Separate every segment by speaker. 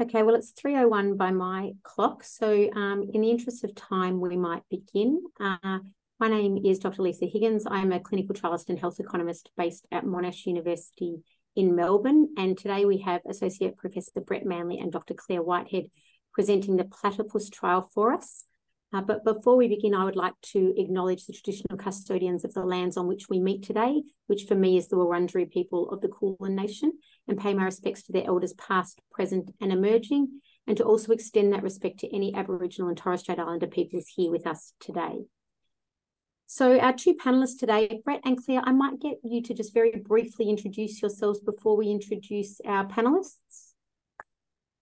Speaker 1: Okay, well, it's 3.01 by my clock. So um, in the interest of time, we might begin. Uh, my name is Dr. Lisa Higgins. I'm a clinical trialist and health economist based at Monash University in Melbourne. And today we have Associate Professor Brett Manley and Dr. Clare Whitehead presenting the platypus trial for us. Uh, but before we begin, I would like to acknowledge the traditional custodians of the lands on which we meet today, which for me is the Wurundjeri people of the Kulin Nation, and pay my respects to their elders past, present and emerging, and to also extend that respect to any Aboriginal and Torres Strait Islander peoples here with us today. So our two panelists today, Brett and Clare, I might get you to just very briefly introduce yourselves before we introduce our panelists.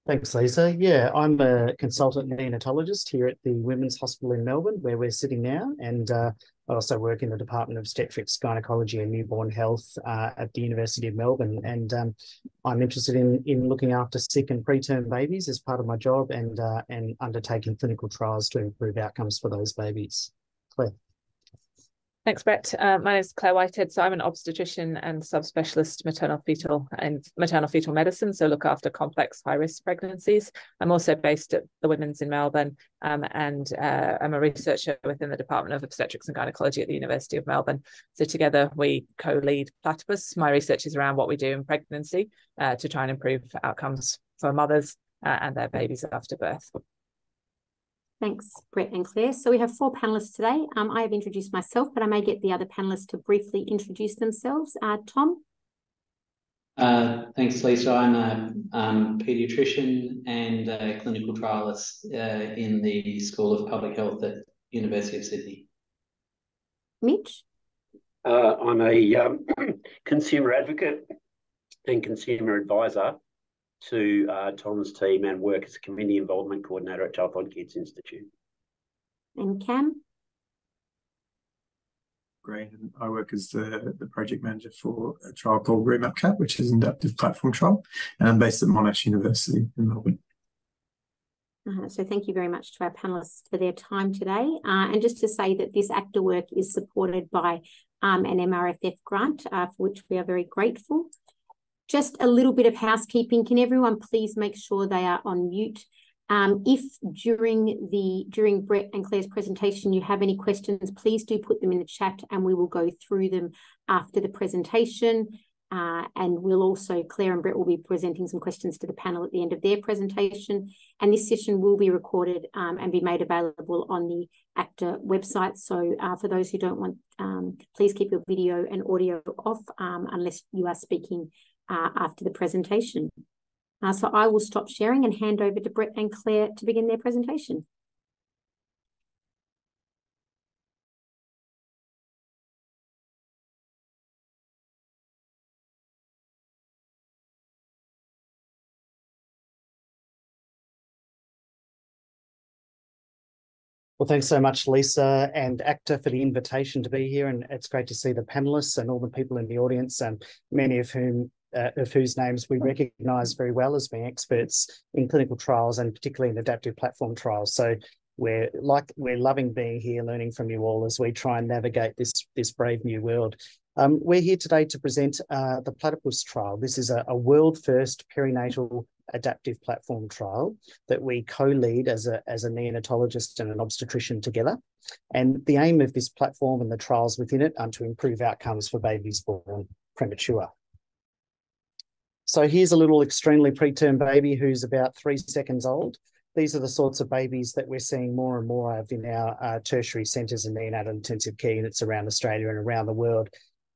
Speaker 2: Thanks, Lisa. Yeah, I'm a consultant neonatologist here at the Women's Hospital in Melbourne, where we're sitting now, and uh, I also work in the Department of Obstetrics, Gynecology and Newborn Health uh, at the University of Melbourne. And um, I'm interested in in looking after sick and preterm babies as part of my job, and uh, and undertaking clinical trials to improve outcomes for those babies. Clare.
Speaker 3: Thanks, Brett. Uh, my name is Clare Whitehead. So I'm an obstetrician and subspecialist maternal fetal and maternal fetal medicine. So look after complex high risk pregnancies. I'm also based at the Women's in Melbourne um, and uh, I'm a researcher within the Department of Obstetrics and Gynecology at the University of Melbourne. So together we co-lead Platypus. My research is around what we do in pregnancy uh, to try and improve outcomes for mothers uh, and their babies after birth.
Speaker 1: Thanks, Brett and Clare. So we have four panelists today. Um, I have introduced myself, but I may get the other panelists to briefly introduce themselves. Uh, Tom?
Speaker 4: Uh, thanks, Lisa. I'm a um, paediatrician and a clinical trialist uh, in the School of Public Health at University of Sydney.
Speaker 1: Mitch?
Speaker 5: Uh, I'm a um, consumer advocate and consumer advisor to uh, Tom's team and work as a community involvement coordinator at Telethon Kids Institute.
Speaker 1: And Cam?
Speaker 6: Great. And I work as the, the project manager for a trial called REMAP-CAP, which is an adaptive platform trial, and I'm based at Monash University in Melbourne.
Speaker 1: Uh, so thank you very much to our panelists for their time today. Uh, and just to say that this ACTA work is supported by um, an MRFF grant, uh, for which we are very grateful. Just a little bit of housekeeping. Can everyone please make sure they are on mute? Um, if during the during Brett and Clare's presentation you have any questions, please do put them in the chat and we will go through them after the presentation. Uh, and we'll also, Clare and Brett will be presenting some questions to the panel at the end of their presentation. And this session will be recorded um, and be made available on the ACTA website. So uh, for those who don't want, um, please keep your video and audio off um, unless you are speaking uh, after the presentation. Uh, so I will stop sharing and hand over to Brett and Clare to begin their presentation.
Speaker 2: Well, thanks so much, Lisa and ACTA, for the invitation to be here. And it's great to see the panelists and all the people in the audience, and many of whom uh, of whose names we recognise very well as being experts in clinical trials and particularly in adaptive platform trials. So we're like we're loving being here, learning from you all as we try and navigate this this brave new world. Um, we're here today to present uh, the platypus trial. This is a, a world first perinatal adaptive platform trial that we co-lead as a, as a neonatologist and an obstetrician together. And the aim of this platform and the trials within it are to improve outcomes for babies born premature. So here's a little extremely preterm baby who's about three seconds old. These are the sorts of babies that we're seeing more and more of in our uh, tertiary centres and neonatal intensive care units around Australia and around the world.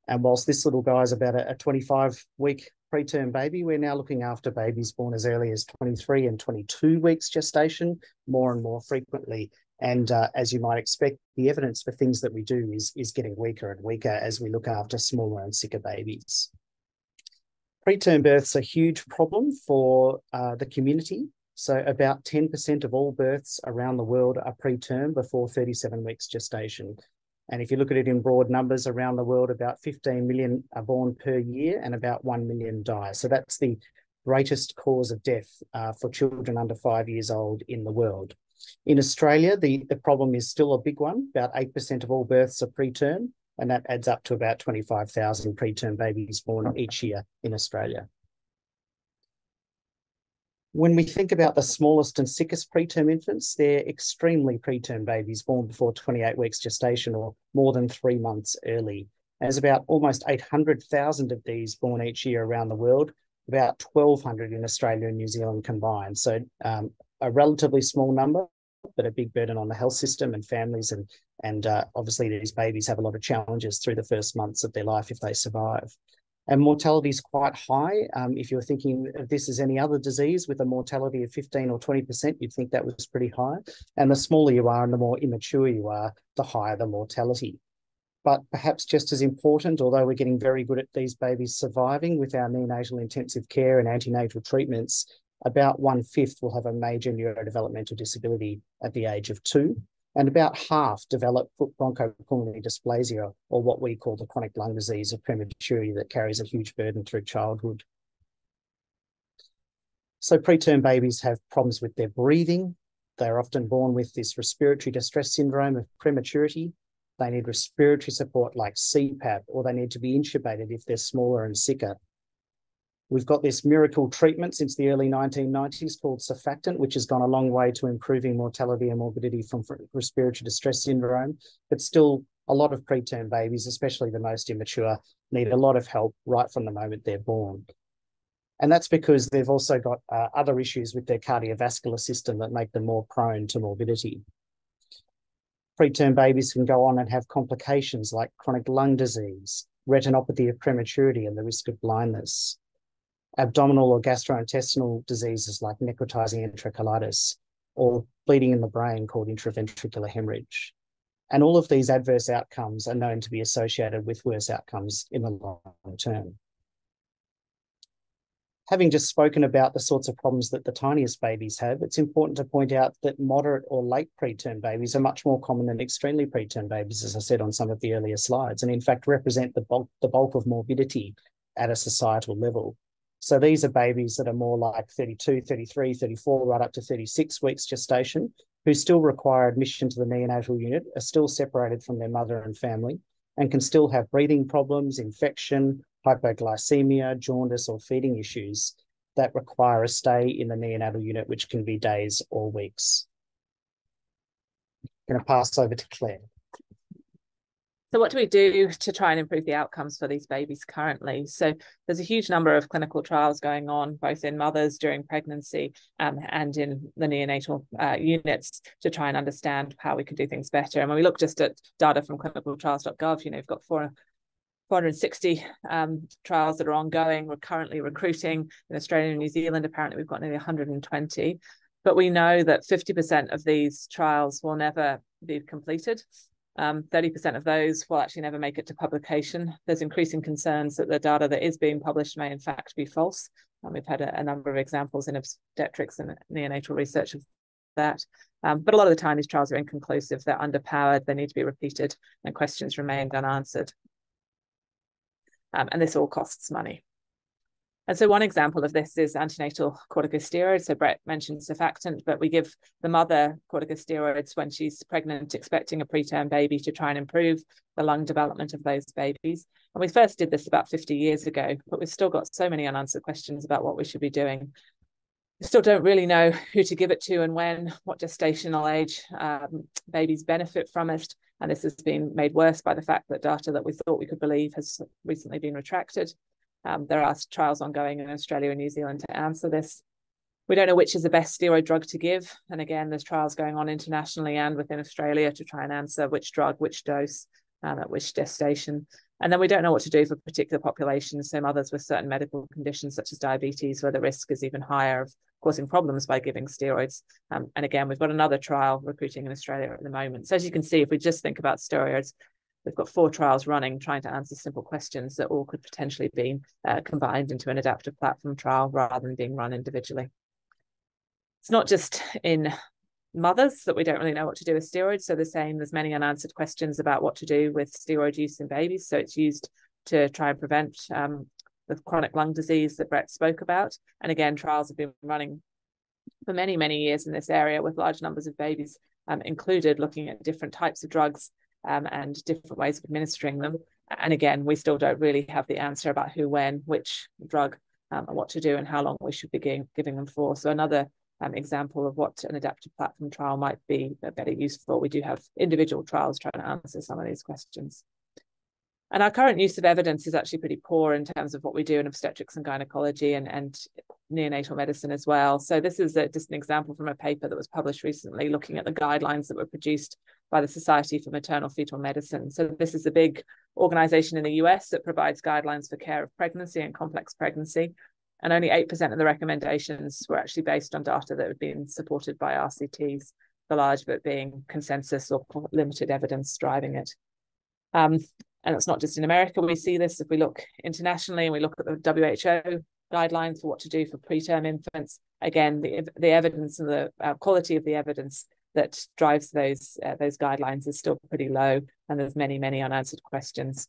Speaker 2: And whilst this little guy is about a, a 25 week preterm baby, we're now looking after babies born as early as 23 and 22 weeks gestation more and more frequently. And uh, as you might expect, the evidence for things that we do is, is getting weaker and weaker as we look after smaller and sicker babies. Preterm births are a huge problem for uh, the community. So about 10% of all births around the world are preterm before 37 weeks gestation. And if you look at it in broad numbers around the world, about 15 million are born per year and about 1 million die. So that's the greatest cause of death uh, for children under five years old in the world. In Australia, the, the problem is still a big one. About 8% of all births are preterm, and that adds up to about 25,000 preterm babies born each year in Australia. When we think about the smallest and sickest preterm infants, they're extremely preterm babies born before 28 weeks gestation or more than three months early. There's about almost 800,000 of these born each year around the world, about 1,200 in Australia and New Zealand combined. So um, a relatively small number, but a big burden on the health system and families. And, and uh, obviously these babies have a lot of challenges through the first months of their life if they survive and mortality is quite high. Um, if you're thinking of this as any other disease with a mortality of 15 or 20%, you'd think that was pretty high. And the smaller you are and the more immature you are, the higher the mortality. But perhaps just as important, although we're getting very good at these babies surviving with our neonatal intensive care and antenatal treatments, about one fifth will have a major neurodevelopmental disability at the age of two and about half develop bronchopulmonary dysplasia, or what we call the chronic lung disease of prematurity that carries a huge burden through childhood. So preterm babies have problems with their breathing. They're often born with this respiratory distress syndrome of prematurity. They need respiratory support like CPAP, or they need to be intubated if they're smaller and sicker. We've got this miracle treatment since the early 1990s called surfactant, which has gone a long way to improving mortality and morbidity from respiratory distress syndrome. But still, a lot of preterm babies, especially the most immature, need a lot of help right from the moment they're born. And that's because they've also got uh, other issues with their cardiovascular system that make them more prone to morbidity. Preterm babies can go on and have complications like chronic lung disease, retinopathy of prematurity, and the risk of blindness abdominal or gastrointestinal diseases like necrotizing enterocolitis or bleeding in the brain called intraventricular hemorrhage. And all of these adverse outcomes are known to be associated with worse outcomes in the long term. Having just spoken about the sorts of problems that the tiniest babies have, it's important to point out that moderate or late preterm babies are much more common than extremely preterm babies, as I said on some of the earlier slides, and in fact represent the bulk, the bulk of morbidity at a societal level. So these are babies that are more like 32, 33, 34, right up to 36 weeks gestation, who still require admission to the neonatal unit, are still separated from their mother and family, and can still have breathing problems, infection, hypoglycemia, jaundice, or feeding issues that require a stay in the neonatal unit, which can be days or weeks. I'm going to pass over to Clare.
Speaker 3: So what do we do to try and improve the outcomes for these babies currently? So there's a huge number of clinical trials going on, both in mothers during pregnancy um, and in the neonatal uh, units to try and understand how we can do things better. And when we look just at data from clinicaltrials.gov, you know, we've got four 460 um, trials that are ongoing. We're currently recruiting in Australia and New Zealand. Apparently, we've got nearly 120. But we know that 50% of these trials will never be completed. Um, 30% of those will actually never make it to publication. There's increasing concerns that the data that is being published may in fact be false. And we've had a, a number of examples in obstetrics and neonatal research of that. Um, but a lot of the time, these trials are inconclusive, they're underpowered, they need to be repeated, and questions remain unanswered. Um, and this all costs money. And so one example of this is antenatal corticosteroids. So Brett mentioned surfactant, but we give the mother corticosteroids when she's pregnant, expecting a preterm baby to try and improve the lung development of those babies. And we first did this about 50 years ago, but we've still got so many unanswered questions about what we should be doing. We still don't really know who to give it to and when, what gestational age um, babies benefit from it. And this has been made worse by the fact that data that we thought we could believe has recently been retracted. Um, there are trials ongoing in Australia and New Zealand to answer this. We don't know which is the best steroid drug to give. And again, there's trials going on internationally and within Australia to try and answer which drug, which dose, um, at which gestation. And then we don't know what to do for particular populations. Some others with certain medical conditions, such as diabetes, where the risk is even higher of causing problems by giving steroids. Um, and again, we've got another trial recruiting in Australia at the moment. So as you can see, if we just think about steroids, We've got four trials running trying to answer simple questions that all could potentially be uh, combined into an adaptive platform trial rather than being run individually. It's not just in mothers that we don't really know what to do with steroids. So the same, there's many unanswered questions about what to do with steroid use in babies. So it's used to try and prevent um, the chronic lung disease that Brett spoke about. And again, trials have been running for many, many years in this area with large numbers of babies um, included, looking at different types of drugs um, and different ways of administering them. And again, we still don't really have the answer about who, when, which drug um, and what to do and how long we should be giving, giving them for. So another um, example of what an adaptive platform trial might be better useful. We do have individual trials trying to answer some of these questions. And our current use of evidence is actually pretty poor in terms of what we do in obstetrics and gynecology and, and neonatal medicine as well. So this is a, just an example from a paper that was published recently looking at the guidelines that were produced by the Society for Maternal Fetal Medicine. So this is a big organization in the US that provides guidelines for care of pregnancy and complex pregnancy. And only 8% of the recommendations were actually based on data that had been supported by RCTs, the large of it being consensus or limited evidence driving it. Um, and it's not just in America, we see this. If we look internationally and we look at the WHO guidelines for what to do for preterm infants, again, the, the evidence and the uh, quality of the evidence that drives those uh, those guidelines is still pretty low, and there's many many unanswered questions.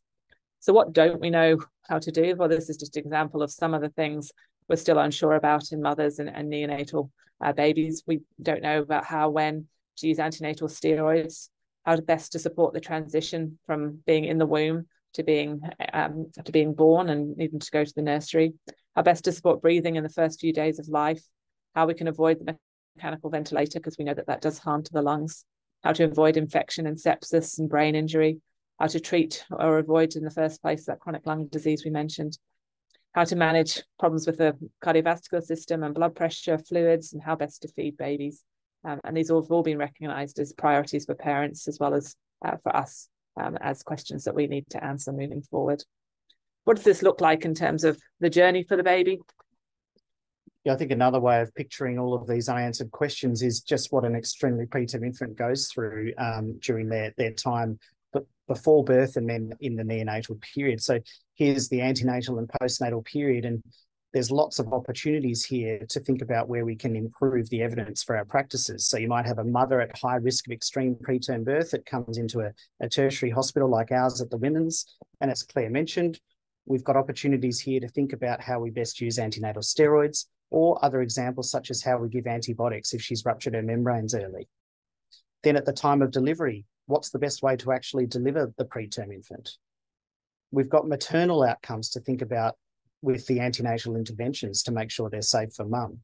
Speaker 3: So what don't we know how to do? Well, this is just an example of some of the things we're still unsure about in mothers and, and neonatal uh, babies. We don't know about how, when to use antenatal steroids, how best to support the transition from being in the womb to being um, to being born and needing to go to the nursery, how best to support breathing in the first few days of life, how we can avoid the mechanical ventilator because we know that that does harm to the lungs, how to avoid infection and sepsis and brain injury, how to treat or avoid in the first place that chronic lung disease we mentioned, how to manage problems with the cardiovascular system and blood pressure, fluids, and how best to feed babies. Um, and these all have all been recognised as priorities for parents as well as uh, for us um, as questions that we need to answer moving forward. What does this look like in terms of the journey for the baby?
Speaker 2: Yeah, I think another way of picturing all of these unanswered questions is just what an extremely preterm infant goes through um, during their, their time before birth and then in the neonatal period. So here's the antenatal and postnatal period. And there's lots of opportunities here to think about where we can improve the evidence for our practices. So you might have a mother at high risk of extreme preterm birth that comes into a, a tertiary hospital like ours at the Women's. And as Clare mentioned, we've got opportunities here to think about how we best use antenatal steroids or other examples such as how we give antibiotics if she's ruptured her membranes early. Then at the time of delivery, what's the best way to actually deliver the preterm infant? We've got maternal outcomes to think about with the antenatal interventions to make sure they're safe for mum?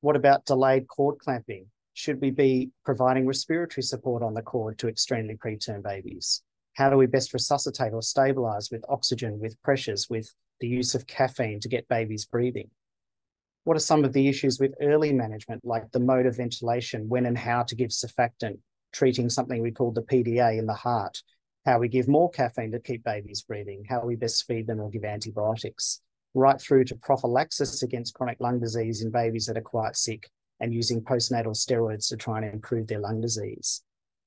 Speaker 2: What about delayed cord clamping? Should we be providing respiratory support on the cord to extremely preterm babies? How do we best resuscitate or stabilize with oxygen, with pressures, with the use of caffeine to get babies breathing? What are some of the issues with early management, like the mode of ventilation, when and how to give surfactant, treating something we call the PDA in the heart, how we give more caffeine to keep babies breathing, how we best feed them or give antibiotics, right through to prophylaxis against chronic lung disease in babies that are quite sick and using postnatal steroids to try and improve their lung disease.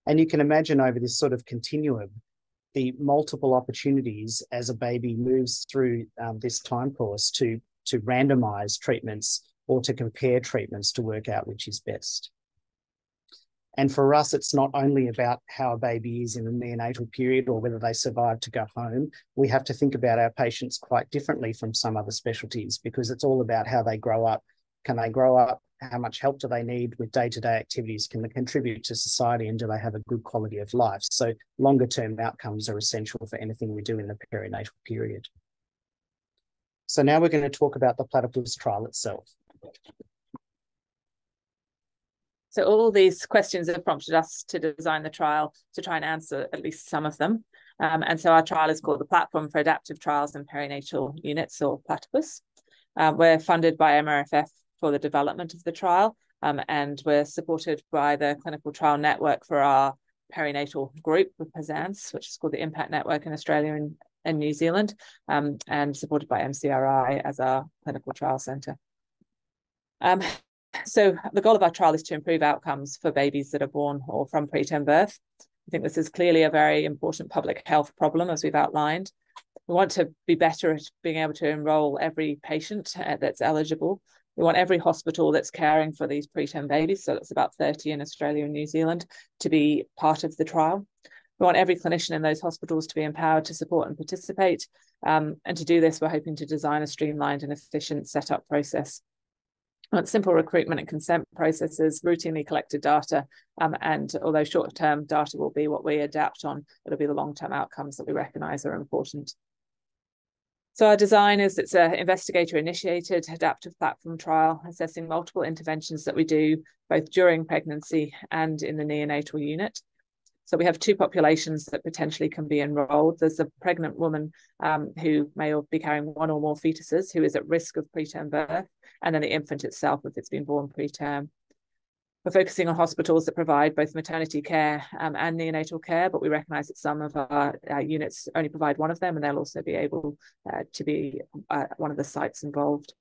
Speaker 2: And you can imagine over this sort of continuum, the multiple opportunities as a baby moves through um, this time course to, to randomize treatments or to compare treatments to work out which is best. And for us, it's not only about how a baby is in the neonatal period or whether they survive to go home. We have to think about our patients quite differently from some other specialties because it's all about how they grow up. Can they grow up? How much help do they need with day to day activities? Can they contribute to society and do they have a good quality of life? So, longer term outcomes are essential for anything we do in the perinatal period. So, now we're going to talk about the platypus trial itself.
Speaker 3: So all these questions have prompted us to design the trial to try and answer at least some of them. Um, and so our trial is called the Platform for Adaptive Trials in Perinatal Units or Platypus. Uh, we're funded by MRFF for the development of the trial um, and we're supported by the Clinical Trial Network for our perinatal group with PSANZ, which is called the Impact Network in Australia and, and New Zealand, um, and supported by MCRI as our clinical trial centre. Um, so the goal of our trial is to improve outcomes for babies that are born or from preterm birth. I think this is clearly a very important public health problem, as we've outlined. We want to be better at being able to enrol every patient uh, that's eligible. We want every hospital that's caring for these preterm babies, so that's about 30 in Australia and New Zealand, to be part of the trial. We want every clinician in those hospitals to be empowered to support and participate. Um, and to do this, we're hoping to design a streamlined and efficient setup process simple recruitment and consent processes, routinely collected data, um, and although short-term data will be what we adapt on, it'll be the long-term outcomes that we recognise are important. So our design is it's an investigator-initiated adaptive platform trial assessing multiple interventions that we do both during pregnancy and in the neonatal unit. So we have two populations that potentially can be enrolled. There's a pregnant woman um, who may be carrying one or more fetuses who is at risk of preterm birth, and then the infant itself if it's been born preterm. We're focusing on hospitals that provide both maternity care um, and neonatal care, but we recognise that some of our, units only provide one of them, and they'll also be able uh, to be uh, one of the sites involved.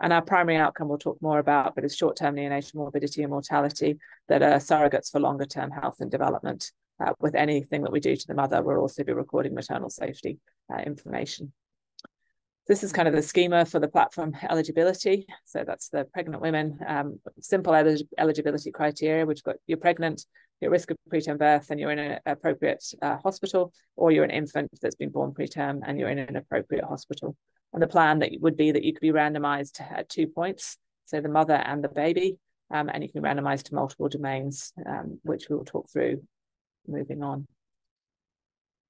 Speaker 3: And our primary outcome we'll talk more about, but is short-term neonatal morbidity and mortality that are surrogates for longer-term health and development. Uh, with anything that we do to the mother, we'll also be recording maternal safety uh, information. This is kind of the schema for the platform eligibility. So that's the pregnant women, um, simple eligibility criteria, which got you're pregnant, you're at risk of preterm birth, and you're in an appropriate uh, hospital, or you're an infant that's been born preterm and you're in an appropriate hospital. And the plan that would be that you could be randomized at two points, so the mother and the baby, um, and you can randomize to multiple domains, um, which we will talk through moving on.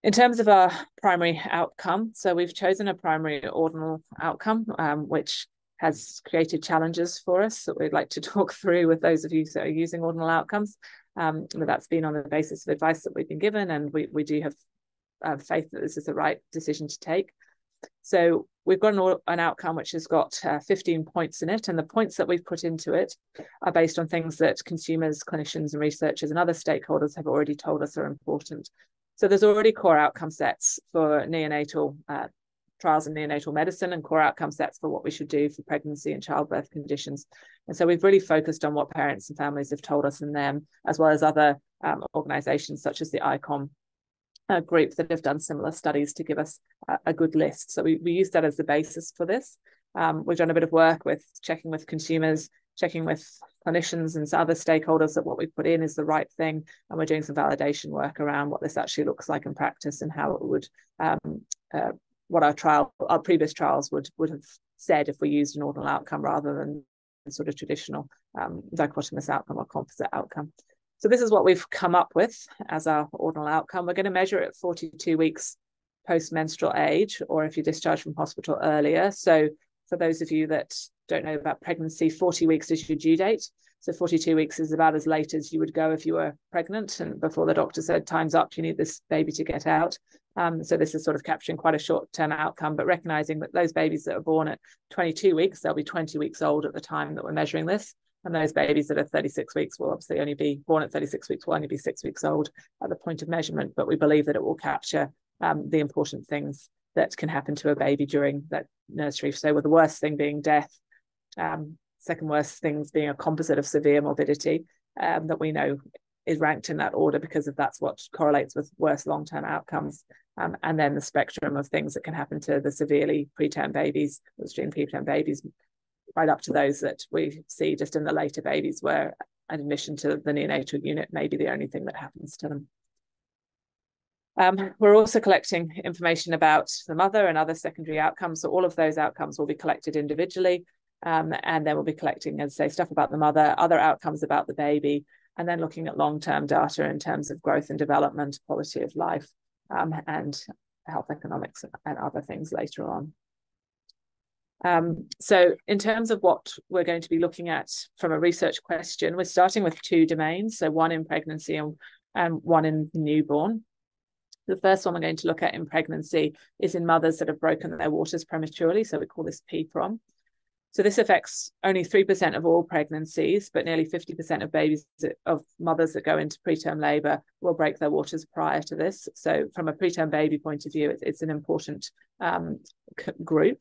Speaker 3: In terms of our primary outcome, so we've chosen a primary ordinal outcome, um, which has created challenges for us that we'd like to talk through with those of you that are using ordinal outcomes. Um, but that's been on the basis of advice that we've been given, and we, we do have uh, faith that this is the right decision to take. So we've got an, an outcome which has got uh, 15 points in it, and the points that we've put into it are based on things that consumers, clinicians, and researchers and other stakeholders have already told us are important. So there's already core outcome sets for neonatal uh, trials in neonatal medicine and core outcome sets for what we should do for pregnancy and childbirth conditions. And so we've really focused on what parents and families have told us in them, as well as other um, organizations such as the ICHOM uh, group that have done similar studies to give us a, a good list. So we, we use that as the basis for this. Um, we've done a bit of work with checking with consumers, checking with clinicians and other stakeholders that what we put in is the right thing. And we're doing some validation work around what this actually looks like in practice and how it would, um, uh, what our trial, our previous trials would would have said if we used an ordinal outcome rather than sort of traditional um, dichotomous outcome or composite outcome. So this is what we've come up with as our ordinal outcome. We're going to measure it 42 weeks post-menstrual age, or if you're discharged from hospital earlier. So for those of you that don't know about pregnancy, 40 weeks is your due date. So 42 weeks is about as late as you would go if you were pregnant and before the doctor said, time's up, you need this baby to get out. Um, so this is sort of capturing quite a short term outcome, but recognizing that those babies that are born at 22 weeks, they'll be 20 weeks old at the time that we're measuring this. And those babies that are 36 weeks will obviously only be born at 36 weeks, will only be six weeks old at the point of measurement. But we believe that it will capture um, the important things that can happen to a baby during that nursery. So, with the worst thing being death, um, second worst things being a composite of severe morbidity um, that we know is ranked in that order because of that's what correlates with worse long-term outcomes. Um, and then the spectrum of things that can happen to the severely preterm babies, extreme preterm babies, right up to those that we see just in the later babies where an admission to the neonatal unit may be the only thing that happens to them. Um, we're also collecting information about the mother and other secondary outcomes. So all of those outcomes will be collected individually. Um, and then we'll be collecting, as say, stuff about the mother, other outcomes about the baby, and then looking at long-term data in terms of growth and development, quality of life, um, and health economics and other things later on. Um, so in terms of what we're going to be looking at from a research question, we're starting with two domains, so one in pregnancy and, and one in newborn. The first one we're going to look at in pregnancy is in mothers that have broken their waters prematurely. So we call this PPROM. So this affects only 3% of all pregnancies, but nearly 50% of babies, of mothers that go into preterm labour will break their waters prior to this. So from a preterm baby point of view, it's, it's an important um, group.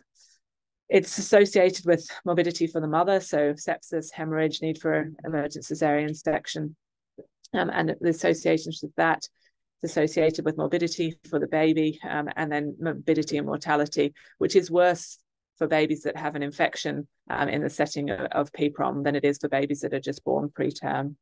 Speaker 3: It's associated with morbidity for the mother, so sepsis, hemorrhage, need for emergent cesarean section, um, and the associations with that associated with morbidity for the baby, um, and then morbidity and mortality, which is worse for babies that have an infection um, in the setting of, of PPROM than it is for babies that are just born preterm.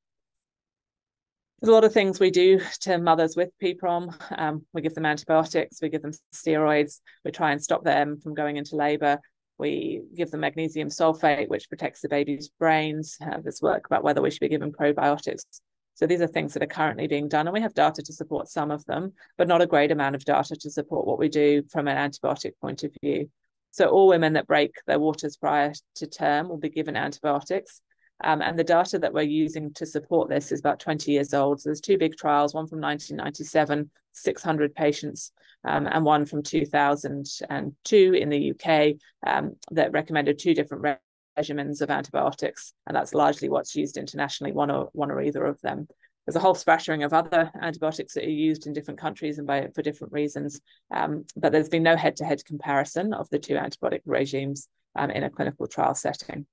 Speaker 3: There's a lot of things we do to mothers with PPROM. Um, we give them antibiotics, we give them steroids, we try and stop them from going into labour. We give them magnesium sulfate, which protects the baby's brains. Uh, there's work about whether we should be given probiotics So these are things that are currently being done, and we have data to support some of them, but not a great amount of data to support what we do from an antibiotic point of view. So all women that break their waters prior to term will be given antibiotics. Um, and the data that we're using to support this is about 20 years old. So there's two big trials, one from 1997, 600 patients, um, and one from 2002 in the UK um, that recommended two different regimens of antibiotics. And that's largely what's used internationally, one or, one or either of them. There's a whole spattering of other antibiotics that are used in different countries and by, for different reasons. Um, but there's been no head-to-head comparison of the two antibiotic regimes um, in a clinical trial setting.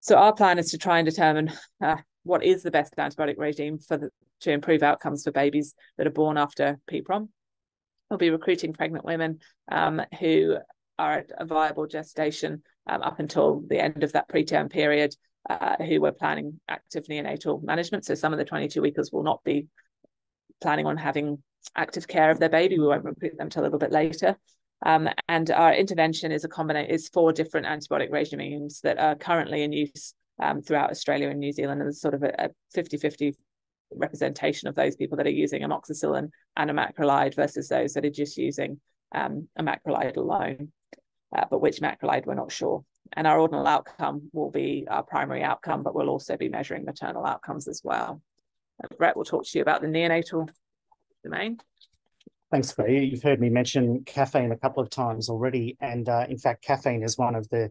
Speaker 3: So our plan is to try and determine uh, what is the best antibiotic regime for the, to improve outcomes for babies that are born after PPROM. We'll be recruiting pregnant women um, who are at a viable gestation um, up until the end of that preterm period, uh, who were planning active neonatal management. So some of the 22 weekers will not be planning on having active care of their baby. We won't recruit them until a little bit later. Um, and our intervention is a combination is four different antibiotic regimes that are currently in use um, throughout Australia and New Zealand. And there's sort of a 50-50 representation of those people that are using amoxicillin and a macrolide versus those that are just using um, a macrolide alone. Uh, but which macrolide we're not sure. And our ordinal outcome will be our primary outcome, but we'll also be measuring maternal outcomes as well. Uh, Brett will talk to you about the neonatal domain.
Speaker 2: Thanks, Clare. You've heard me mention caffeine a couple of times already. And uh, in fact, caffeine is one of the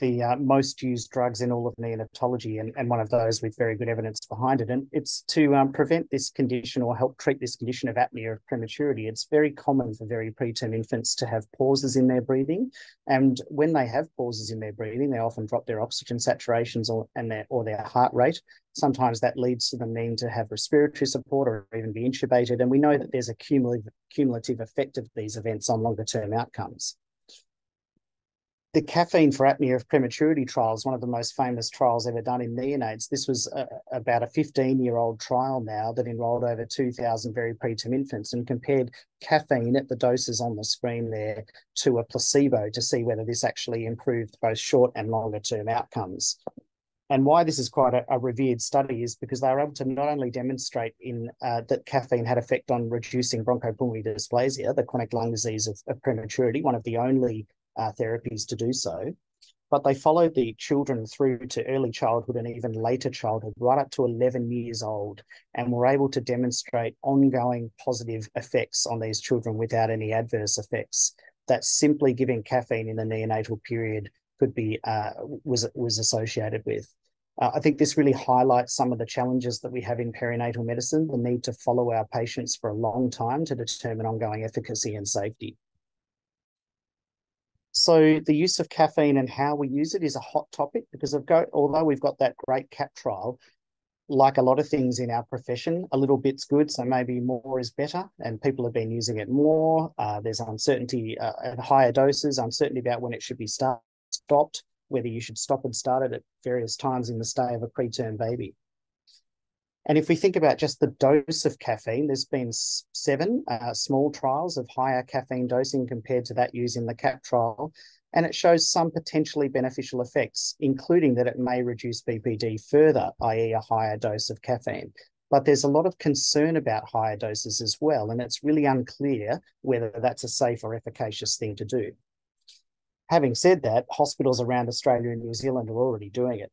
Speaker 2: the uh, most used drugs in all of neonatology and, and one of those with very good evidence behind it. And it's to um, prevent this condition or help treat this condition of apnea of prematurity. It's very common for very preterm infants to have pauses in their breathing. And when they have pauses in their breathing, they often drop their oxygen saturations or, and their, or their heart rate. Sometimes that leads to them needing to have respiratory support or even be intubated. And we know that there's a cumulative, cumulative effect of these events on longer term outcomes the caffeine for apnea of prematurity trials, one of the most famous trials ever done in neonates. This was a, about a 15 year old trial now that enrolled over 2,000 very preterm infants and compared caffeine at the doses on the screen there to a placebo to see whether this actually improved both short and longer term outcomes. And why this is quite a, a, revered study is because they were able to not only demonstrate in uh, that caffeine had effect on reducing bronchopulmonary dysplasia, the chronic lung disease of, of prematurity, one of the only uh, therapies to do so. But they followed the children through to early childhood and even later childhood, right up to 11 years old, and were able to demonstrate ongoing positive effects on these children without any adverse effects. That simply giving caffeine in the neonatal period could be uh, was was associated with. Uh, I think this really highlights some of the challenges that we have in perinatal medicine, the need to follow our patients for a long time to determine ongoing efficacy and safety. So the use of caffeine and how we use it is a hot topic because of go, although we've got that great CAP trial, like a lot of things in our profession, a little bit's good, so maybe more is better, and people have been using it more. Uh, there's uncertainty uh, at higher doses, uncertainty about when it should be start, stopped, whether you should stop and start it at various times in the stay of a preterm baby. And if we think about just the dose of caffeine, there's been seven uh, small trials of higher caffeine dosing compared to that used in the CAP trial. And it shows some potentially beneficial effects, including that it may reduce BPD further, i.e., a higher dose of caffeine. But there's a lot of concern about higher doses as well, and it's really unclear whether that's a safe or efficacious thing to do. Having said that, hospitals around Australia and New Zealand are already doing it.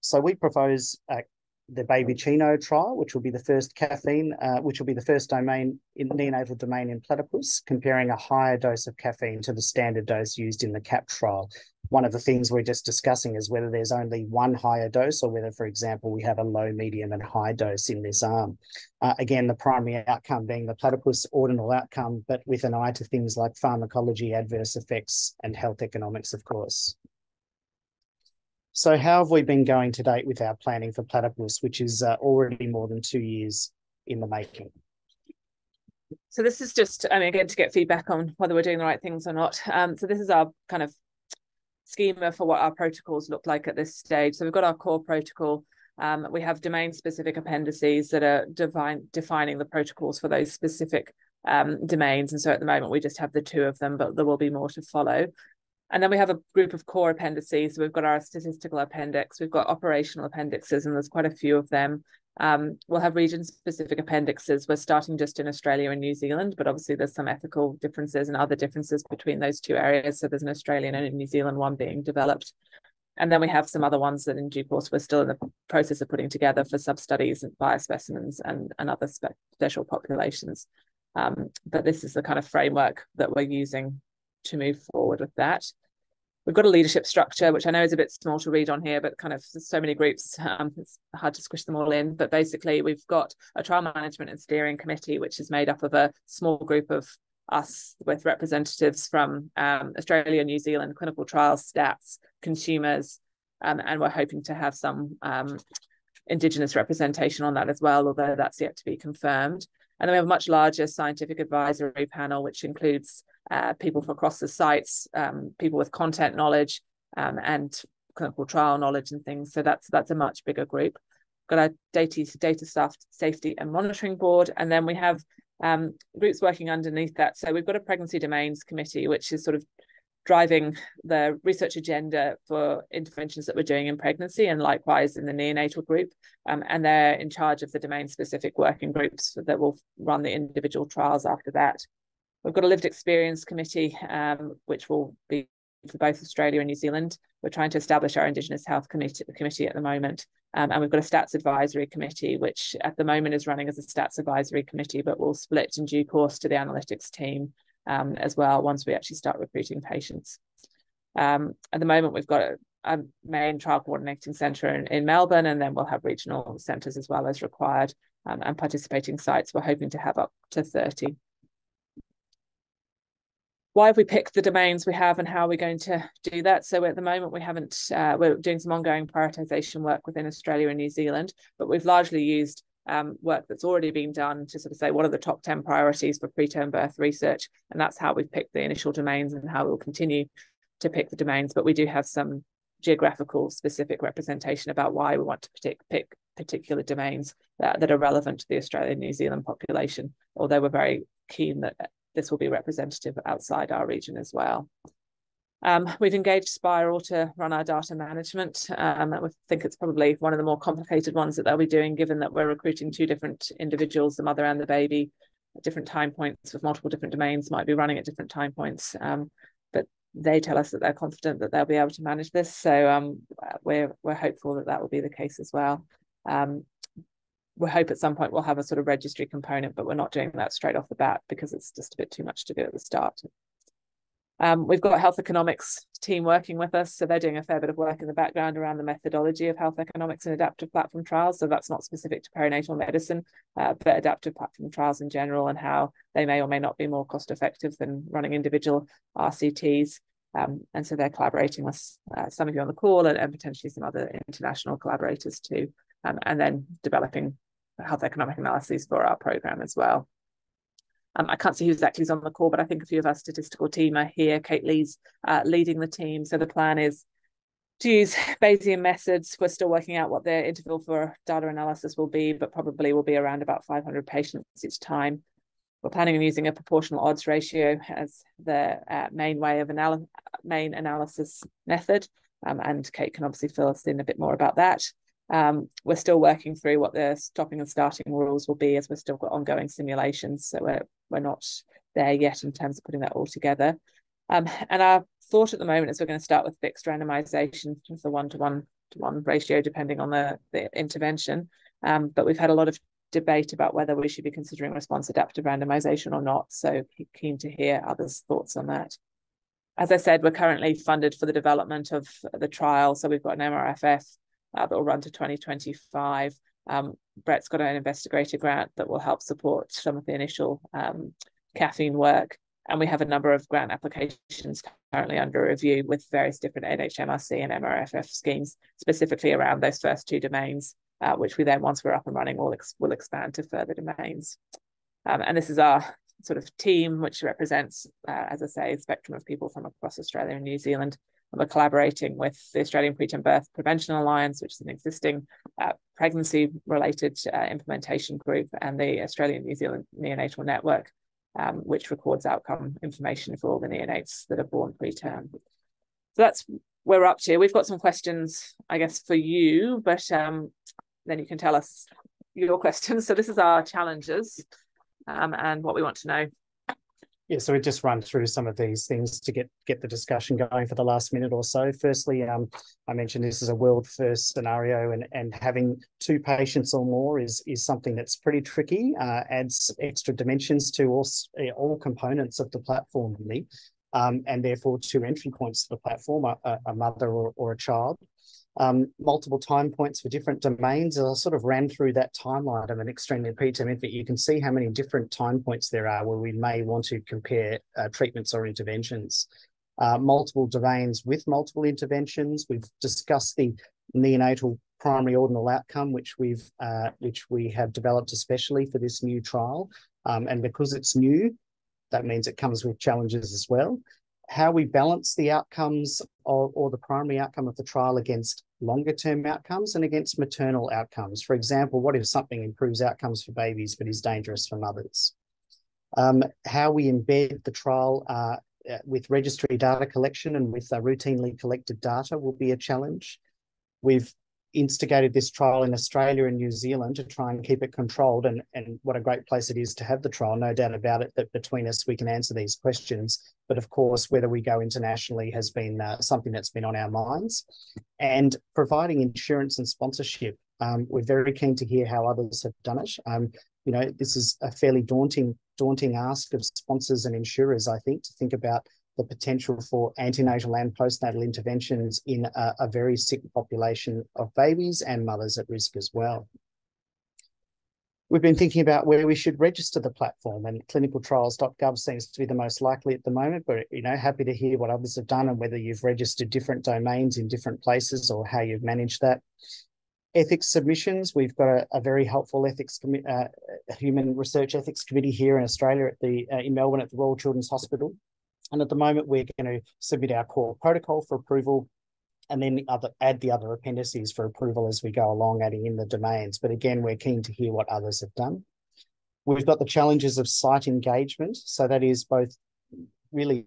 Speaker 2: So we propose uh, the Baby Chino trial, which will be the first caffeine, uh, which will be the first domain in the neonatal domain in platypus, comparing a higher dose of caffeine to the standard dose used in the CAP trial. One of the things we're just discussing is whether there's only one higher dose or whether, for example, we have a low, medium, and high dose in this arm. Uh, again, the primary outcome being the platypus ordinal outcome, but with an eye to things like pharmacology, adverse effects, and health economics, of course. So how have we been going to date with our planning for platypus, which is uh, already more than two years in the making?
Speaker 3: So this is just, I mean, again, to get feedback on whether we're doing the right things or not. Um, so this is our kind of schema for what our protocols look like at this stage. So we've got our core protocol. Um, we have domain-specific appendices that are define, defining the protocols for those specific um, domains. And so at the moment, we just have the two of them, but there will be more to follow. And then we have a group of core appendices. We've got our statistical appendix, we've got operational appendixes, and there's quite a few of them. Um, we'll have region-specific appendixes. We're starting just in Australia and New Zealand, but obviously there's some ethical differences and other differences between those two areas. So there's an Australian and a New Zealand one being developed. And then we have some other ones that in due course we're still in the process of putting together for sub-studies and biospecimens and, and other spe special populations. Um, but this is the kind of framework that we're using to move forward with that. We've got a leadership structure, which I know is a bit small to read on here, but kind of so many groups, um, it's hard to squish them all in. But basically, we've got a trial management and steering committee, which is made up of a small group of us with representatives from um, Australia, New Zealand, clinical trials, stats, consumers, um, and we're hoping to have some um, Indigenous representation on that as well, although that's yet to be confirmed. And then we have a much larger scientific advisory panel, which includes uh, people from across the sites, um, people with content knowledge um, and clinical trial knowledge and things. So that's that's a much bigger group. Got our data data staff safety and monitoring board, and then we have um, groups working underneath that. So we've got a pregnancy domains committee, which is sort of driving the research agenda for interventions that we're doing in pregnancy and likewise in the neonatal group. Um, and they're in charge of the domain specific working groups that will run the individual trials after that. We've got a lived experience committee, um, which will be for both Australia and New Zealand. We're trying to establish our Indigenous Health Committee, committee at the moment. Um, and we've got a Stats Advisory Committee, which at the moment is running as a Stats Advisory Committee, but will split in due course to the analytics team um, as well once we actually start recruiting patients. Um, at the moment, we've got a, a main trial coordinating centre in, in, Melbourne, and then we'll have regional centres as well as required. Um, and participating sites, we're hoping to have up to 30 why have we picked the domains we have and how are we going to do that? So at the moment, we haven't, uh, we're doing some ongoing prioritization work within Australia and New Zealand, but we've largely used um, work that's already been done to sort of say what are the top 10 priorities for preterm birth research. And that's how we've picked the initial domains and how we'll continue to pick the domains. But we do have some geographical specific representation about why we want to pick, pick particular domains that, that are relevant to the Australian New Zealand population, although we're very keen that this will be representative outside our region as well. Um, we've engaged Spiral to run our data management. Um, I think it's probably one of the more complicated ones that they'll be doing, given that we're recruiting two different individuals, the mother and the baby, at different time points with multiple different domains, might be running at different time points. Um, but they tell us that they're confident that they'll be able to manage this. So um, we're we're hopeful that that will be the case as well. We hope at some point we'll have a sort of registry component, but we're not doing that straight off the bat because it's just a bit too much to do at the start. Um, we've got a health economics team working with us, so they're doing a fair bit of work in the background around the methodology of health economics and adaptive platform trials. So that's not specific to perinatal medicine, uh, but adaptive platform trials in general and how they may or may not be more cost effective than running individual RCTs. Um, and so they're collaborating with uh, some of you on the call and, and potentially some other international collaborators too, um, and then developing health economic analyses for our program as well. Um, I can't see who exactly is on the call, but I think a few of our statistical team are here. Kate Lee's uh, leading the team. So the plan is to use Bayesian methods. We're still working out what the interval for data analysis will be, but probably will be around about 500 patients each time. We're planning on using a proportional odds ratio as the uh, main way of anal main analysis method. Um, and Kate can obviously fill us in a bit more about that. Um, we're still working through what the stopping and starting rules will be as we've still got ongoing simulations. So we're, we're not there yet in terms of putting that all together. Um, and our thought at the moment is we're going to start with fixed randomization the one to one to one ratio, depending on the, the intervention. Um, but we've had a lot of debate about whether we should be considering response adaptive randomization or not. So keen to hear others' thoughts on that. As I said, we're currently funded for the development of the trial. So we've got an MRFF uh, that will run to 2025. Um, Brett's got an investigator grant that will help support some of the initial um, caffeine work. And we have a number of grant applications currently under review with various different NHMRC and MRFF schemes, specifically around those first two domains, uh, which we then, once we're up and running, will, ex will expand to further domains. Um, and this is our sort of team, which represents, uh, as I say, a spectrum of people from across Australia and New Zealand we're collaborating with the Australian Preterm Birth Prevention Alliance, which is an existing uh, pregnancy related uh, implementation group, and the Australian New Zealand Neonatal Network, um, which records outcome information for all the neonates that are born preterm. So that's where we're up to. We've got some questions, I guess, for you, but um, then you can tell us your questions. So this is our challenges um, and what we want to know.
Speaker 2: Yeah, so we just run through some of these things to get get the discussion going for the last minute or so. Firstly, um, I mentioned this is a world first scenario, and and having two patients or more is is something that's pretty tricky. Uh, adds extra dimensions to all all components of the platform, really, um, and therefore two entry points to the platform: a, a mother or, or a child um, multiple time points for different domains. I sort of ran through that timeline of an extremely preterm infant. You can see how many different time points there are where we may want to compare uh, treatments or interventions. Uh, multiple domains with multiple interventions. We've discussed the neonatal primary ordinal outcome, which we've uh, which we have developed especially for this new trial. Um, and because it's new, that means it comes with challenges as well how we balance the outcomes of, or the primary outcome of the trial against longer term outcomes and against maternal outcomes. For example, what if something improves outcomes for babies but is dangerous for mothers? Um, how we embed the trial uh, with registry data collection and with uh, routinely collected data will be a challenge. We've instigated this trial in Australia and New Zealand to try and keep it controlled. And, and what a great place it is to have the trial, no doubt about it, that between us we can answer these questions. But of course, whether we go internationally has been uh, something that's been on our minds. And providing insurance and sponsorship, um, we're very keen to hear how others have done it. Um, you know, this is a fairly daunting, daunting ask of sponsors and insurers, I think, to think about the potential for antenatal and postnatal interventions in a, a, very sick population of babies and mothers at risk as well. We've been thinking about where we should register the platform and clinicaltrials.gov seems to be the most likely at the moment, but you know, happy to hear what others have done and whether you've registered different domains in different places or how you've managed that. Ethics submissions, we've got a, a very helpful ethics uh, human research ethics committee here in Australia at the uh, in Melbourne at the Royal Children's Hospital and at the moment, we're going to submit our core protocol for approval and then other, add the other appendices for approval as we go along, adding in the domains. But again, we're keen to hear what others have done. We've got the challenges of site engagement. So that is both really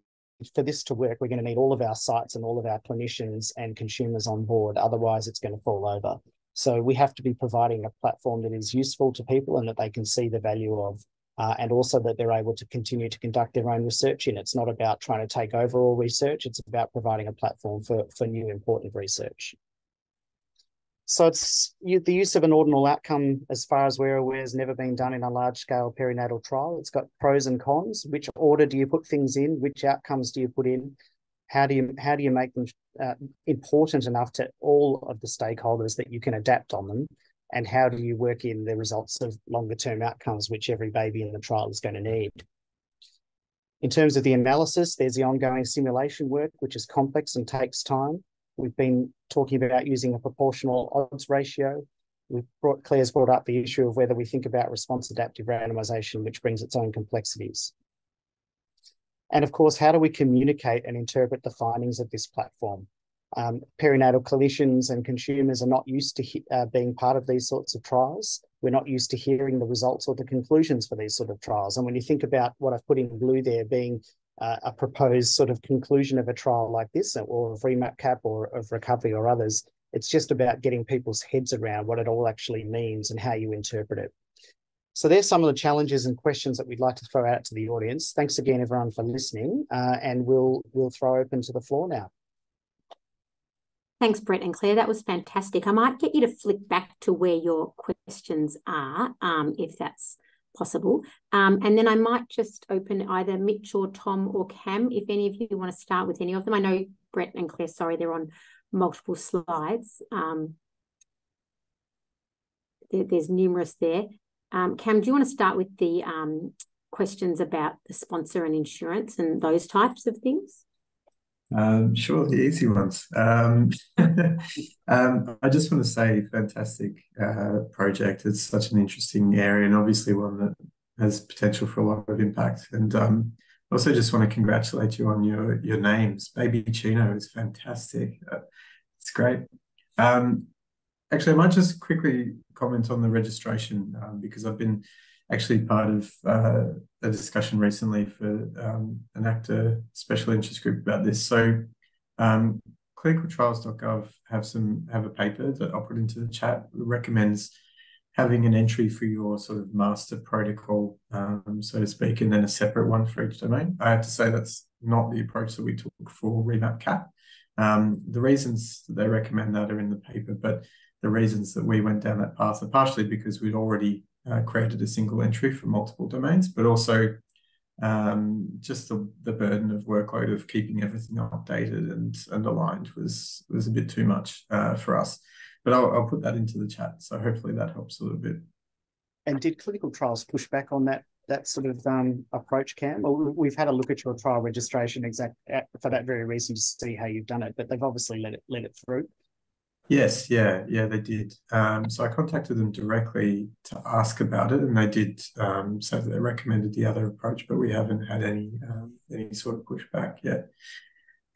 Speaker 2: for this to work, we're going to need all of our sites and all of our clinicians and consumers on board. Otherwise, it's going to fall over. So we have to be providing a platform that is useful to people and that they can see the value of uh, and also that they're able to continue to conduct their own research in. It's not about trying to take over all research, it's about providing a platform for, for new important research. So it's the use of an ordinal outcome, as far as we're aware, has never been done in a large-scale perinatal trial. It's got pros and cons. Which order do you put things in? Which outcomes do you put in? How do you how do you make them uh, important enough to all of the stakeholders that you can adapt on them? And how do you work in the results of longer term outcomes, which every baby in the trial is going to need. In terms of the analysis, there's the ongoing simulation work, which is complex and takes time. We've been talking about using a proportional odds ratio. We've brought, Clare's brought up the issue of whether we think about response adaptive randomization, which brings its own complexities. And of course, how do we communicate and interpret the findings of this platform? Um, perinatal clinicians and consumers are not used to uh, being part of these sorts of trials. We're not used to hearing the results or the conclusions for these sort of trials. And when you think about what I've put in blue there being uh, a proposed sort of conclusion of a trial like this, or of REMAP-CAP or of recovery or others, it's just about getting people's heads around what it all actually means and how you interpret it. So there's some of the challenges and questions that we'd like to throw out to the audience. Thanks again, everyone, for listening, uh, and we'll we'll throw open to the floor now.
Speaker 1: Thanks, Brett and Clare. That was fantastic. I might get you to flick back to where your questions are, um, if that's possible. Um, and then I might just open either Mitch or Tom or Cam, if any of you want to start with any of them. I know Brett and Clare, sorry, they're on multiple slides. Um, there, there's numerous there. Um, Cam, do you want to start with the um, questions about the sponsor and insurance and those types of things?
Speaker 6: Um, sure, the easy ones. Um, um, I just want to say, fantastic uh, project. It's such an interesting area and obviously one that has potential for a lot of impact. And um, also just want to congratulate you on your your names. Baby Chino is fantastic. Uh, it's great. Um, actually, I might just quickly comment on the registration um, because I've been actually part of uh, a discussion recently for um, an ACTA special interest group about this. So um, clinicaltrials.gov have some have a paper that I'll put into the chat. Recommends having an entry for your sort of master protocol, um, so to speak, and then a separate one for each domain. I have to say that's not the approach that we took for Remap Cap. Um, the reasons they recommend that are in the paper, but the reasons that we went down that path are partially because we'd already uh, created a single entry for multiple domains, but also um, just the, the burden of workload of keeping everything updated and, and aligned was was a bit too much uh, for us. But I'll, I'll put that into the chat, so hopefully that helps a little bit.
Speaker 2: And did clinical trials push back on that that sort of um, approach, Cam? Well, we've had a look at your trial registration exact for that very reason to see how you've done it, but they've obviously let it let it through.
Speaker 6: Yes, yeah, yeah, they did. Um, so I contacted them directly to ask about it, and they did um, that they recommended the other approach, but we haven't had any um, any sort of pushback yet.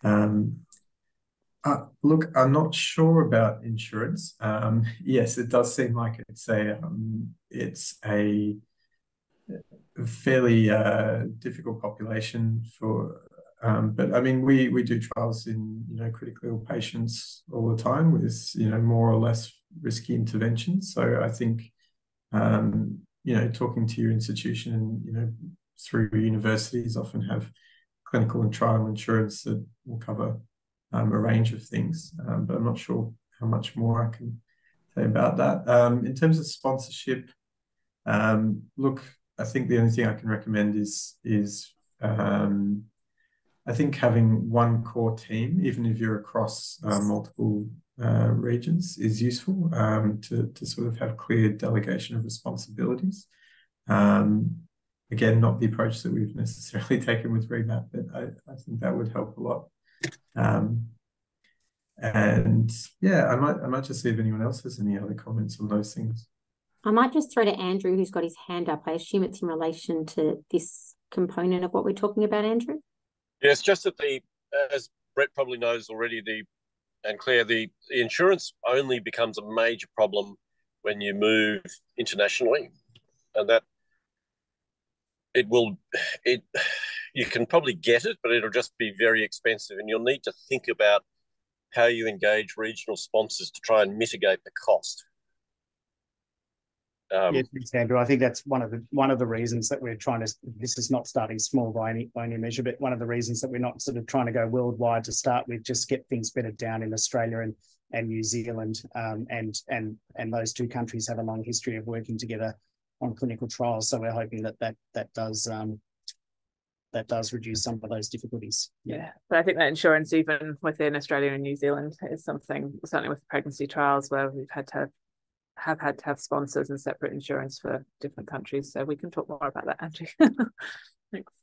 Speaker 6: Um, uh, look, I'm not sure about insurance. Um, yes, it does seem like it's a it's a fairly uh, difficult population for um, but I mean, we we do trials in you know critically ill patients all the time with you know more or less risky interventions. So I think um, you know talking to your institution and you know through universities often have clinical and trial insurance that will cover um, a range of things. Um, but I'm not sure how much more I can say about that. Um, in terms of sponsorship, um, look, I think the only thing I can recommend is is um, I think having one core team, even if you're across uh, multiple uh, regions, is useful um, to, to sort of have clear delegation of responsibilities. Um, again, not the approach that we've necessarily taken with Remap, but I, I think that would help a lot. Um, and yeah, I might I might just see if anyone else has any other comments on those things.
Speaker 1: I might just throw to Andrew, who's got his hand up. I assume it's in relation to this component of what we're talking about, Andrew.
Speaker 7: Yeah, it's just that the, as Brett probably knows already, the and Clare, the, the insurance only becomes a major problem when you move internationally, and that it will it you can probably get it, but it'll just be very expensive, and you'll need to think about how you engage regional sponsors to try and mitigate the cost.
Speaker 2: Um, yes, Andrew. I think that's one of the one of the reasons that we're trying to. This is not starting small by any by any measure, but one of the reasons that we're not sort of trying to go worldwide to start with, just get things bedded down in Australia and and New Zealand, um, and and and those two countries have a long history of working together on clinical trials. So we're hoping that that that does um, that does reduce some of those difficulties.
Speaker 3: Yeah. yeah. but I think that insurance, even within Australia and New Zealand, is something certainly with pregnancy trials where we've had to have had to have sponsors and separate insurance for different countries. So we can talk more about that, Andrew. Thanks.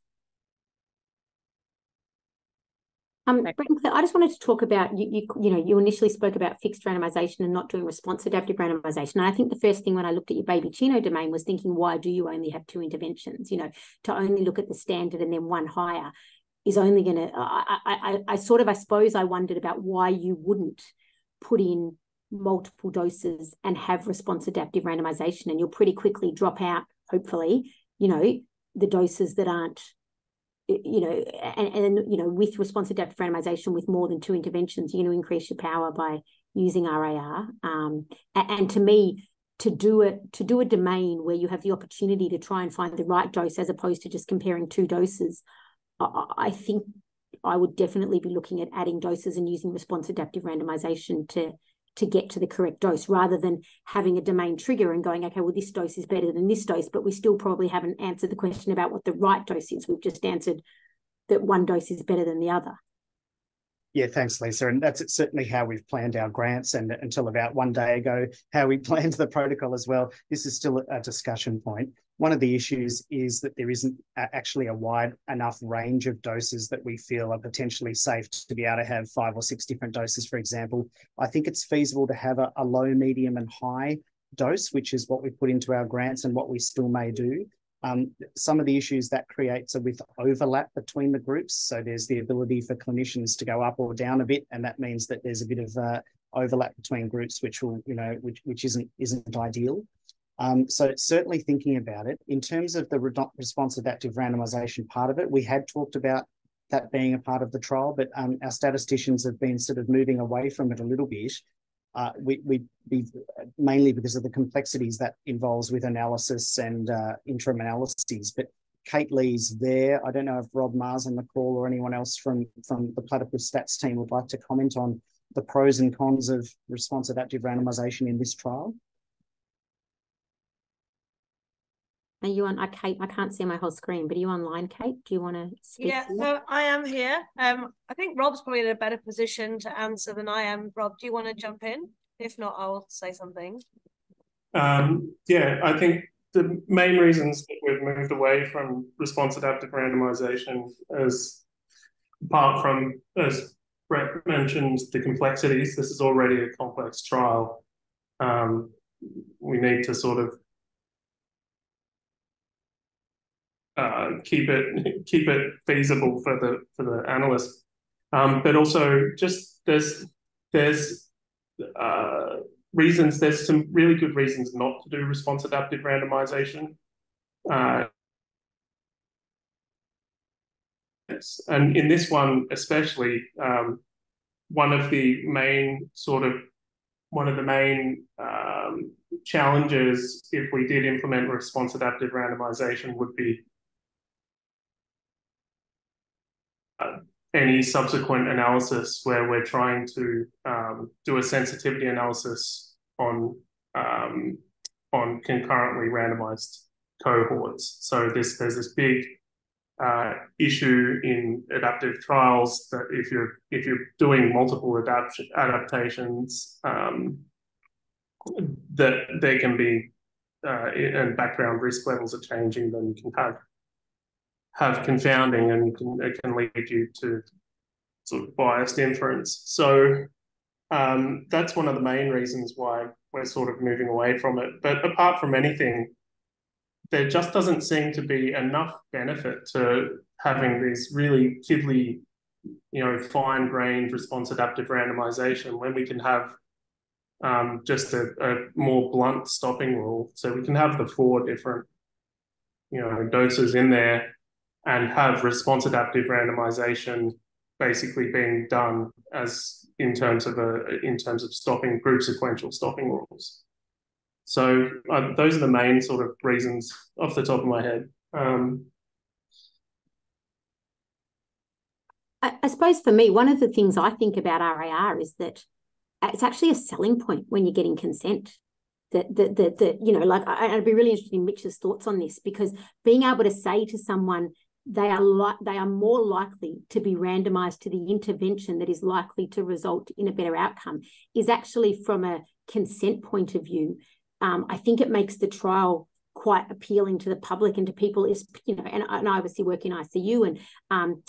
Speaker 1: Um, Brett I just wanted to talk about you, you. You know, you initially spoke about fixed randomization and not doing response adaptive randomization. And I think the first thing when I looked at your baby Chino domain was thinking, why do you only have two interventions? You know, to only look at the standard and then one higher is only going to. I, I, I sort of, I suppose, I wondered about why you wouldn't put in multiple doses and have response adaptive randomization and you'll pretty quickly drop out hopefully you know the doses that aren't you know and, and you know with response adaptive randomization with more than two interventions you're going to increase your power by using rar um, and, and to me to do it to do a domain where you have the opportunity to try and find the right dose as opposed to just comparing two doses I, I think I would definitely be looking at adding doses and using response adaptive randomization to to get to the correct dose rather than having a domain trigger and going, okay, well, this dose is better than this dose, but we still probably haven't answered the question about what the right dose is. We've just answered that one dose is better than the other.
Speaker 2: Yeah, thanks, Lisa. And that's certainly how we've planned our grants. And until about one day ago, how we planned the protocol as well. This is still a discussion point. One of the issues is that there isn't actually a wide enough range of doses that we feel are potentially safe to be able to have five or six different doses, for example. I think it's feasible to have a, a low, medium, and high dose, which is what we put into our grants and what we still may do. Um, some of the issues that creates are with overlap between the groups. So there's the ability for clinicians to go up or down a bit, and that means that there's a bit of uh, overlap between groups, which will, you know, which which isn't isn't ideal. Um, so certainly thinking about it in terms of the response adaptive randomization part of it, we had talked about that being a part of the trial, but um, our statisticians have been sort of moving away from it a little bit uh, we, we be mainly because of the complexities that involves with analysis and uh, interim analyses. But Kate Lee's there. I don't know if Rob Mahar's on the call or anyone else from, from the Platypus Stats team would like to comment on the pros and cons of response adaptive randomization in this trial.
Speaker 1: Are you on? I Kate, I can't see my whole screen, but are you online, Kate? Do you want to speak?
Speaker 8: Yeah,
Speaker 1: to
Speaker 8: no, I am here. Um, I think Rob's probably in a better position to answer than I am. Rob, do you want to jump in? If not, I'll say something.
Speaker 9: Um, yeah, I think the main reasons that we've moved away from response adaptive randomization is apart from, as Brett mentioned, the complexities, this is already a complex trial. Um, we need to sort of uh, keep it keep it feasible for the for the analyst. Um, but also just there's there's uh, reasons there's some really good reasons not to do response adaptive randomization. Uh, and in this one especially, um, one of the main sort of one of the main um, challenges if we did implement response adaptive randomization would be any subsequent analysis where we're trying to um, do a sensitivity analysis on um, on concurrently randomized cohorts. So this there's this big uh, issue in adaptive trials that if you're if you're doing multiple adaptation adaptations, um, that there can be uh, and background risk levels are changing, then you can have have confounding and it can lead you to sort of biased inference. So um, that's one of the main reasons why we're sort of moving away from it. But apart from anything, there just doesn't seem to be enough benefit to having these really fiddly, you know, fine-grained response adaptive randomization when we can have um, just a, a more blunt stopping rule. So we can have the four different, you know, doses in there and have response adaptive randomization basically being done as in terms of a in terms of stopping group sequential stopping rules. So uh, those are the main sort of reasons off the top of my head. Um,
Speaker 1: I, I suppose for me, one of the things I think about RAR is that it's actually a selling point when you're getting consent that that that, you know like I, would be really interested in Mitch's thoughts on this because being able to say to someone they are like they are more likely to be randomized to the intervention that is likely to result in a better outcome is actually from a consent point of view. Um, i think it makes the trial quite appealing to the public and to people is you know and, and i obviously work in icu and um,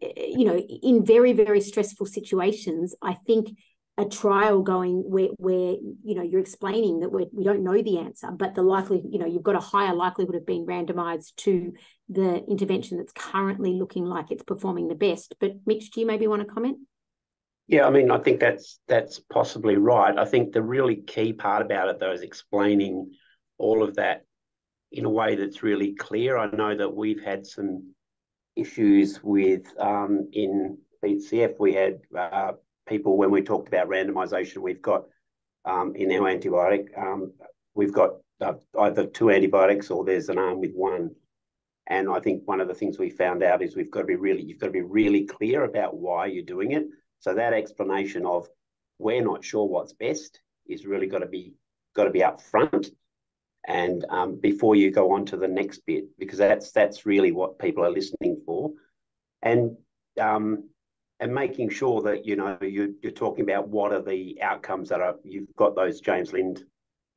Speaker 1: you know in very very stressful situations i think a trial going where where you know you're explaining that we're, we don't know the answer but the likely you know you've got a higher likelihood of being randomized to the intervention that's currently looking like it's performing the best. But mitch do you maybe want to comment?
Speaker 5: Yeah i mean i think that's that's possibly right. I think the really key part about it though is explaining all of that in a way that's really clear. I know that we've had some issues with um, in BCF, we had uh, people when we talked about randomization, we've got um, in our antibiotic, um, we've got uh, either two antibiotics or there's an arm with one. And I think one of the things we found out is we've got to be really, you've got to be really clear about why you're doing it. So that explanation of we're not sure what's best is really got to be got to be up front and um, before you go on to the next bit because that's that's really what people are listening for and um, and making sure that you know you, you're talking about what are the outcomes that are you've got those James Lind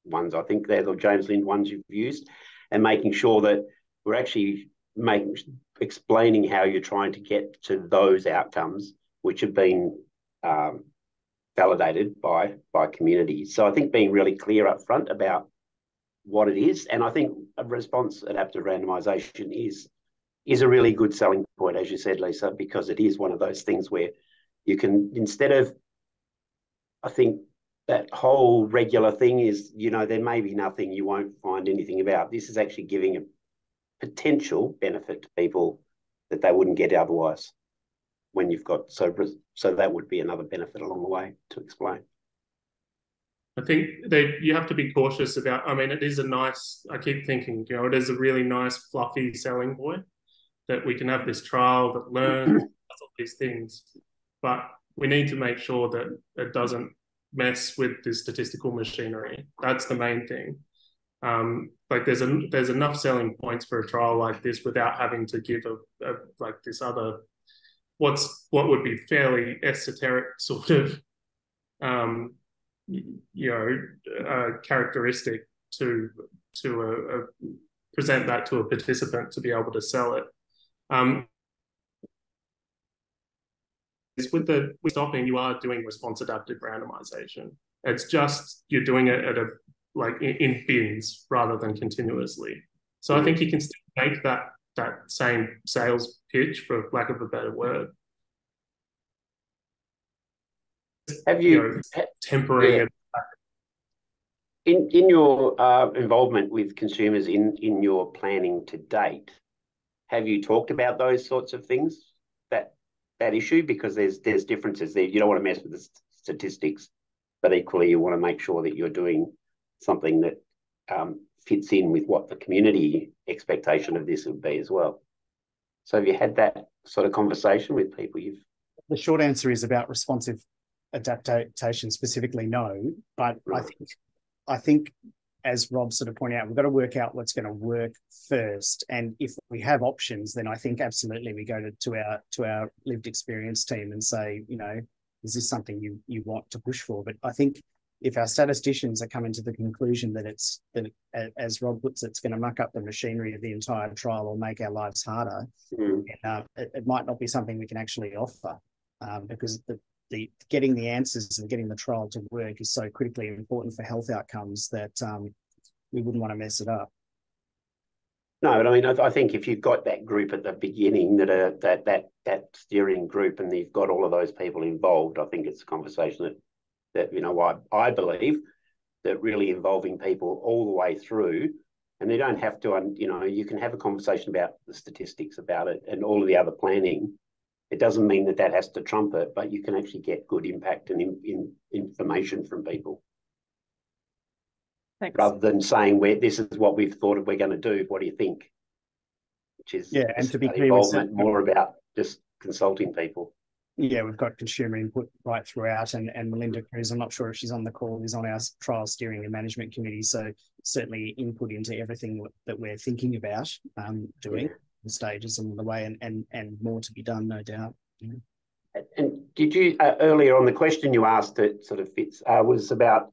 Speaker 5: ones. I think they're the James Lind ones you've used, and making sure that we're actually making explaining how you're trying to get to those outcomes, which have been um, validated by by communities. So I think being really clear up front about what it is, and I think a response adaptive randomization is is a really good selling point, as you said, Lisa, because it is one of those things where you can, instead of, I think that whole regular thing is, you know, there may be nothing you won't find anything about. This is actually giving a potential benefit to people that they wouldn't get otherwise when you've got so so that would be another benefit along the way to explain.
Speaker 9: I think that you have to be cautious about. I mean, it is a nice. I keep thinking, you know, it is a really nice, fluffy selling point that we can have this trial that learns all these things, but we need to make sure that it doesn't mess with the statistical machinery. That's the main thing. Um, like there's a there's enough selling points for a trial like this without having to give a, a like this other what's what would be fairly esoteric sort of um, you know uh, characteristic to to a, a, present that to a participant to be able to sell it. Um, with the with stopping, you are doing response adaptive randomization. It's just you're doing it at a like in, in bins rather than continuously. So I think you can still make that that same sales pitch, for lack of a better word.
Speaker 5: Have you, you
Speaker 9: know, tempering yeah. it
Speaker 5: in in your uh, involvement with consumers in in your planning to date, have you talked about those sorts of things that that issue because there's there's differences there. You don't want to mess with the statistics, but equally you want to make sure that you're doing something that um, fits in with what the community expectation of this would be as well. So have you had that sort of conversation with people? You've
Speaker 2: the short answer is about responsive adaptation specifically no, but right. I think I think as Rob sort of pointed out, we've got to work out what's going to work first. And if we have options, then I think absolutely we go to, to our to our lived experience team and say, you know, is this something you you want to push for? But I think if our statisticians are coming to the conclusion that it's that as Rob puts it, it's going to muck up the machinery of the entire trial or make our lives harder,
Speaker 5: mm.
Speaker 2: uh, it, it, might not be something we can actually offer um, because the the getting the answers and getting the trial to work is so critically important for health outcomes that um, we wouldn't want to mess it up.
Speaker 5: No, but I mean, I, I, think if you've got that group at the beginning, that are that that that steering group, and you've got all of those people involved, I think it's a conversation that that you know I I believe that really involving people all the way through, and they don't have to, you know, you can have a conversation about the statistics about it and all of the other planning, it doesn't mean that that has to trump it, but you can actually get good impact and in, in information from people.
Speaker 3: Thanks.
Speaker 5: Rather than saying, "Where this is what we've thought of we're going to do. What do you think?" Which is
Speaker 2: yeah, and to be clear,
Speaker 5: involvement more about just consulting people.
Speaker 2: Yeah, we've got consumer input right throughout, and and Melinda Cruz, I'm not sure if she's on the call, is on our trial steering and management committee, so certainly input into everything that we're thinking about um, doing. Yeah stages along the way and, and, and more to be done, no doubt. Yeah.
Speaker 5: And did you, uh, earlier on the question you asked that sort of fits, uh, was about,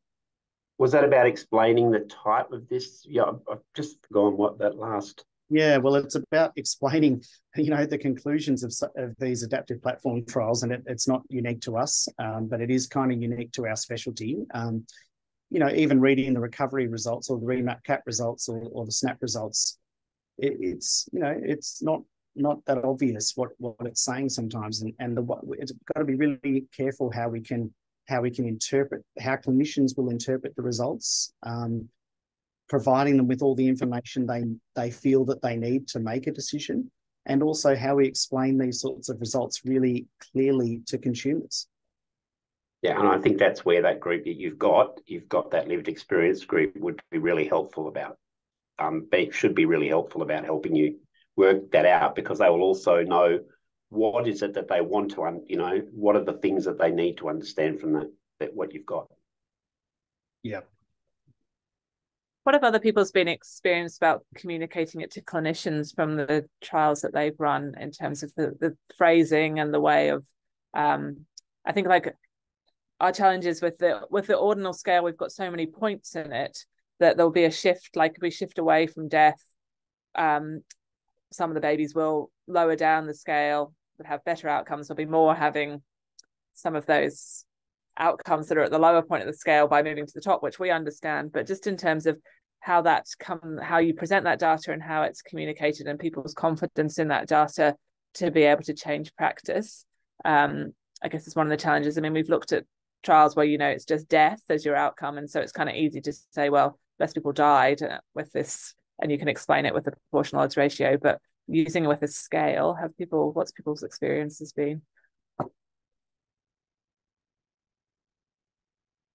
Speaker 5: was that about explaining the type of this? Yeah, I've just gone what that last.
Speaker 2: Yeah, well, it's about explaining, you know, the conclusions of, of these adaptive platform trials, and it, it's not unique to us, um, but it is kind of unique to our specialty. Um, you know, even reading the recovery results or the remap cap results or, or the snap results, it, it's you know it's not not that obvious what what it's saying sometimes. And and the it's got to be really careful how we can how we can interpret how clinicians will interpret the results um, providing them with all the information they they feel that they need to make a decision and also how we explain these sorts of results really clearly to consumers.
Speaker 5: Yeah and i think that's where that group that you've got you've got that lived experience group would be really helpful about um, be, should be really helpful about helping you work that out because they will also know what is it that they want to, un, you know, what are the things that they need to understand from that, that what you've got.
Speaker 2: Yeah.
Speaker 3: What have other people's been experienced about communicating it to clinicians from the trials that they've run in terms of the, the phrasing and the way of um, I think like our challenges with the with the ordinal scale, we've got so many points in it that there'll be a shift, like we shift away from death. Um, some of the babies will lower down the scale, but have better outcomes. There'll be more having some of those outcomes that are at the lower point of the scale by moving to the top, which we understand. But just in terms of how that come, how you present that data and how it's communicated and people's confidence in that data to be able to change practice. Um, I guess it's one of the challenges. I mean, we've looked at trials where you know it's just death as your outcome, and so it's kind of easy to say, well, less people died uh, with this, and you can explain it with the proportional odds ratio. But using it with a scale, have people, what's people's experiences been?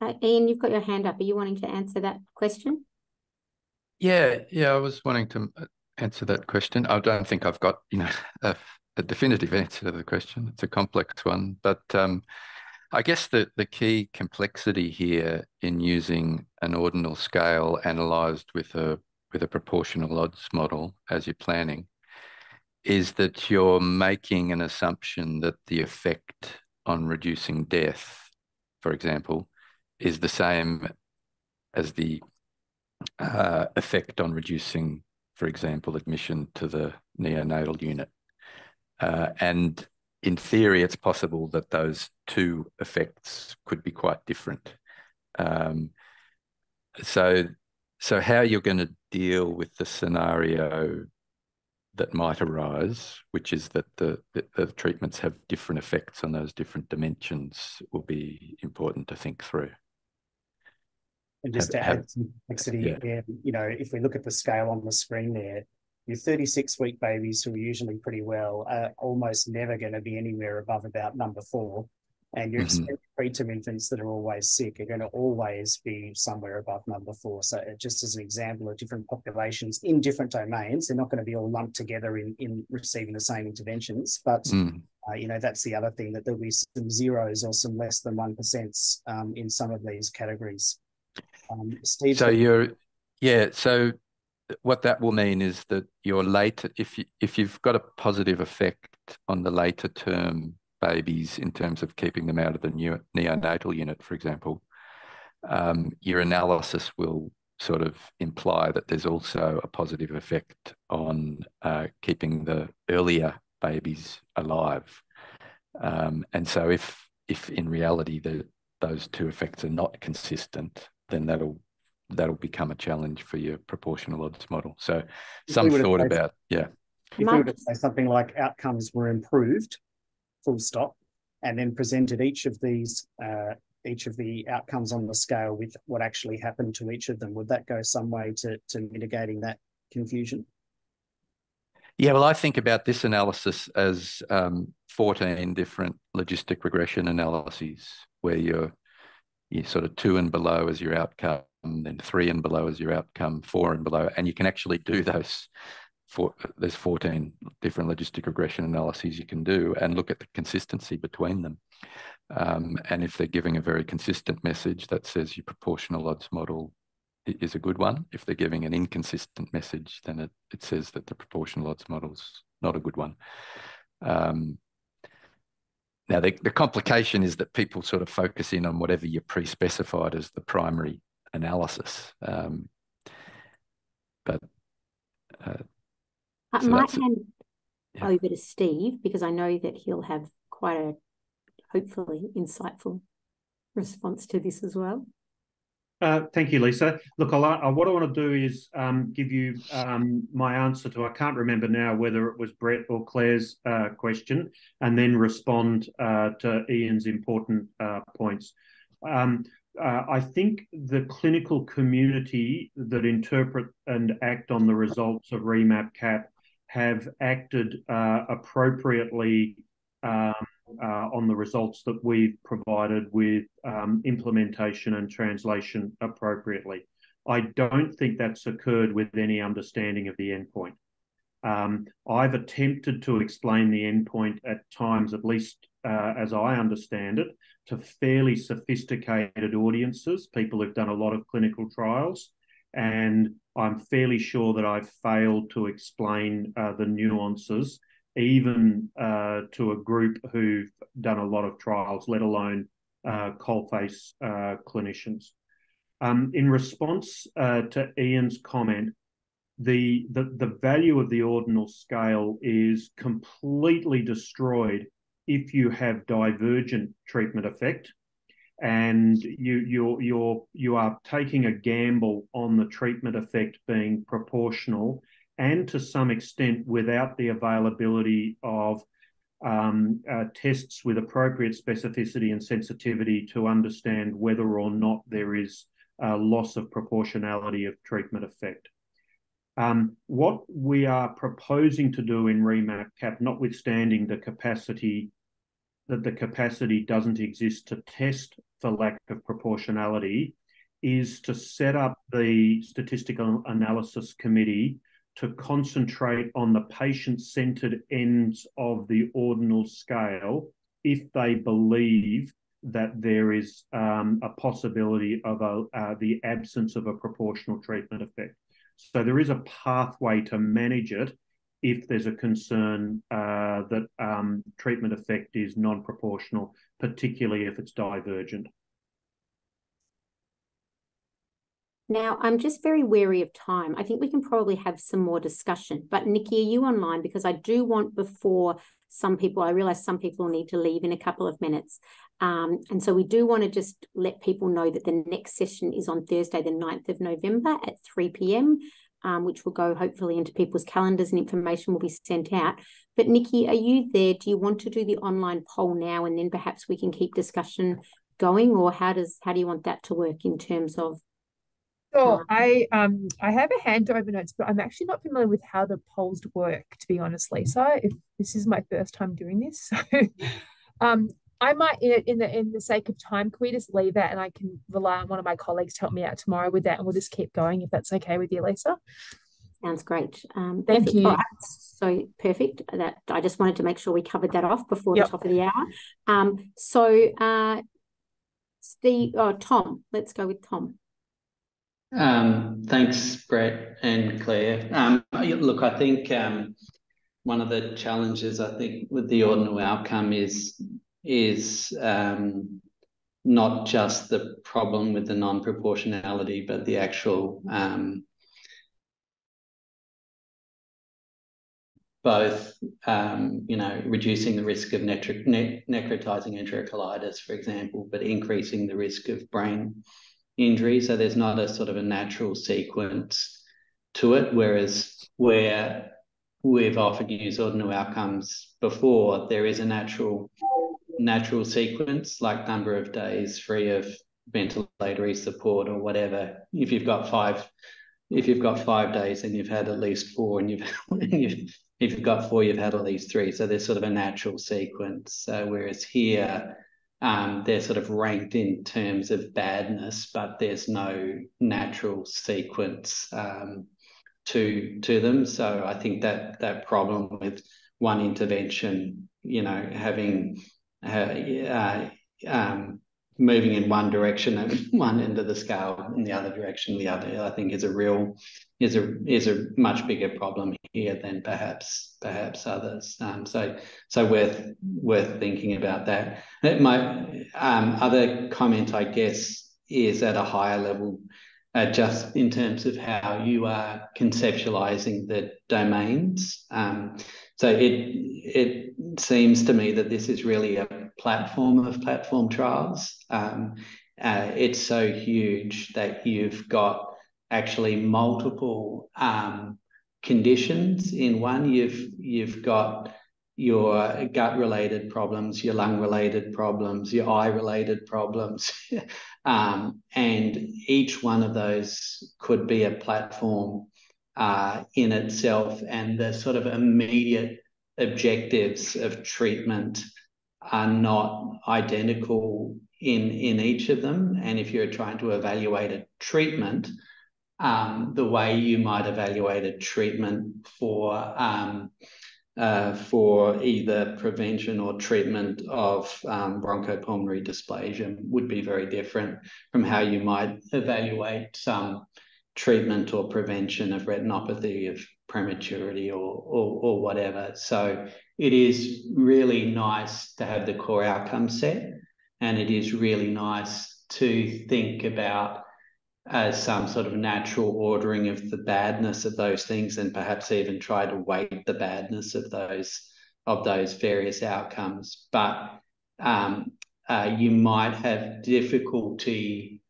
Speaker 1: Uh, Ian, you've got your hand up. Are you wanting to answer that question?
Speaker 10: Yeah, yeah, I was wanting to uh, answer that question. I don't think I've got, you know, a, a definitive answer to the question. It's a complex one, but um, I guess the, the key complexity here in using an ordinal scale analysed with a with a proportional odds model as you're planning is that you're making an assumption that the effect on reducing death, for example, is the same as the uh, effect on reducing, for example, admission to the neonatal unit. Uh, and in theory, it's possible that those two effects could be quite different. Um, so, so how you're going to deal with the scenario that might arise, which is that the, the, the, treatments have different effects on those different dimensions, will be important to think through.
Speaker 2: And just have, to add have, some complexity, yeah. you know, if we look at the scale on the screen there, your 36 week babies who are usually pretty well are almost never going to be anywhere above about number four. And your mm-hmm. preterm infants that are always sick are going to always be somewhere above number four. So, just as an example of different populations in different domains, they're not going to be all lumped together in, in receiving the same interventions. But, mm. uh, you know, that's the other thing that there'll be some zeros or some less than 1% um, in some of these categories.
Speaker 10: Um, Steve. So, you're, yeah. So, what that will mean is that your later, if you, if you've got a positive effect on the later term babies in terms of keeping them out of the new, neonatal unit, for example, um, your analysis will sort of imply that there's also a positive effect on uh, keeping the earlier babies alive. Um, and so, if if in reality the those two effects are not consistent, then that'll that'll become a challenge for your proportional odds model. So if some thought about, yeah.
Speaker 2: If we were to say something like outcomes were improved, full stop, and then presented each of these, uh, each of the outcomes on the scale with what actually happened to each of them, would that go some way to, to mitigating that confusion?
Speaker 10: Yeah, well, I think about this analysis as um, 14 different logistic regression analyses where you're, you're sort of two and below as your outcome then three and below is your outcome, four and below, and you can actually do those. There's 14 different logistic regression analyses you can do and look at the consistency between them. Um, and if they're giving a very consistent message that says your proportional odds model is a good one. If they're giving an inconsistent message, then it, it says that the proportional odds model's not a good one. Um, now, the, the complication is that people sort of focus in on whatever you pre-specified as the primary analysis. Um, but uh,
Speaker 1: I so might hand yeah. over to Steve because I know that he'll have quite a hopefully insightful response to this as well.
Speaker 11: Uh, thank you, Lisa. Look, I'll, what I want to do is um, give you um, my answer to, I can't remember now whether it was Brett or Clare's uh, question, and then respond uh, to Ian's important uh, points. Um, uh, I think the clinical community that interpret and act on the results of REMAP CAP have acted uh, appropriately um, uh, on the results that we've provided with um, implementation and translation appropriately. I don't think that's occurred with any understanding of the endpoint. Um, I've attempted to explain the endpoint at times, at least uh, as I understand it, to fairly sophisticated audiences, people who've done a lot of clinical trials. And I'm fairly sure that I've failed to explain uh, the nuances, even uh, to a group who've done a lot of trials, let alone uh, coalface uh, clinicians. Um, in response uh, to Ian's comment, the, the, the value of the ordinal scale is completely destroyed if you have divergent treatment effect and you you're you're you are taking a gamble on the treatment effect being proportional and to some extent without the availability of um, uh, tests with appropriate specificity and sensitivity to understand whether or not there is a loss of proportionality of treatment effect. Um, what we are proposing to do in REMAP CAP, notwithstanding the capacity that the capacity doesn't exist to test for lack of proportionality is to set up the statistical analysis committee to concentrate on the patient-centred ends of the ordinal scale if they believe that there is um, a possibility of a, uh, the absence of a proportional treatment effect. So there is a pathway to manage it if there's a concern uh, that um, treatment effect is non-proportional, particularly if it's divergent.
Speaker 1: Now, I'm just very wary of time. I think we can probably have some more discussion. But Nikki, are you online? Because I do want before some people, I realize some people need to leave in a couple of minutes. Um, and so we do want to just let people know that the next session is on Thursday, the 9th of November at 3 p.m., um, which will go hopefully into people's calendars and information will be sent out. But Nikki, are you there? Do you want to do the online poll now and then perhaps we can keep discussion going or how does how do you want that to work in terms of
Speaker 12: so I um I have a hand over notes, but I'm actually not familiar with how the polls work, to be honest, Lisa. If this is my first time doing this. So um I might in, in the in the sake of time, can we just leave that and I can rely on one of my colleagues to help me out tomorrow with that and we'll just keep going if that's okay with you, Lisa.
Speaker 1: Sounds great. Um,
Speaker 12: Thank
Speaker 1: perfect.
Speaker 12: you.
Speaker 1: All right. So perfect. That I just wanted to make sure we covered that off before
Speaker 12: Yep.
Speaker 1: the top of the hour. Um, so uh, Steve, oh, Tom, let's go with Tom.
Speaker 4: Um, thanks, Brett and Clare. Um, look, I think um, one of the challenges I think with the ordinal outcome is is um, not just the problem with the non-proportionality, but the actual um, both, um, you know, reducing the risk of ne- necrotizing enterocolitis, for example, but increasing the risk of brain injury. So there's not a sort of a natural sequence to it. Whereas where we've often used ordinal outcomes before, there is a natural natural sequence, like number of days free of ventilatory support or whatever. If you've got five, if you've got five days, and you've had at least four, and you've, and you've if you've got four, you've had at least three. So there's sort of a natural sequence. So whereas here, um, they're sort of ranked in terms of badness, but there's no natural sequence um, to to them. So I think that that problem with one intervention, you know, having uh, um, moving in one direction at one end of the scale, in the other direction, the other, I think is a real is a is a much bigger problem here than perhaps perhaps others. Um, so so worth worth thinking about that. My um, other comment, I guess, is at a higher level, uh, just in terms of how you are conceptualizing the domains. Um, so it it seems to me that this is really a platform of platform trials. Um, uh, it's so huge that you've got actually multiple um, conditions in one. You've you've got your gut related problems, your lung related problems, your eye related problems. um, and each one of those could be a platform uh, in itself. And the sort of immediate objectives of treatment are not identical in, in each of them. And if you're trying to evaluate a treatment, um, the way you might evaluate a treatment for um, uh, for either prevention or treatment of um, bronchopulmonary dysplasia would be very different from how you might evaluate some treatment or prevention of retinopathy of prematurity or, or, or whatever. So it is really nice to have the core outcome set, and it is really nice to think about as some sort of natural ordering of the badness of those things and perhaps even try to weight the badness of those of those various outcomes. But um, uh, you might have difficulty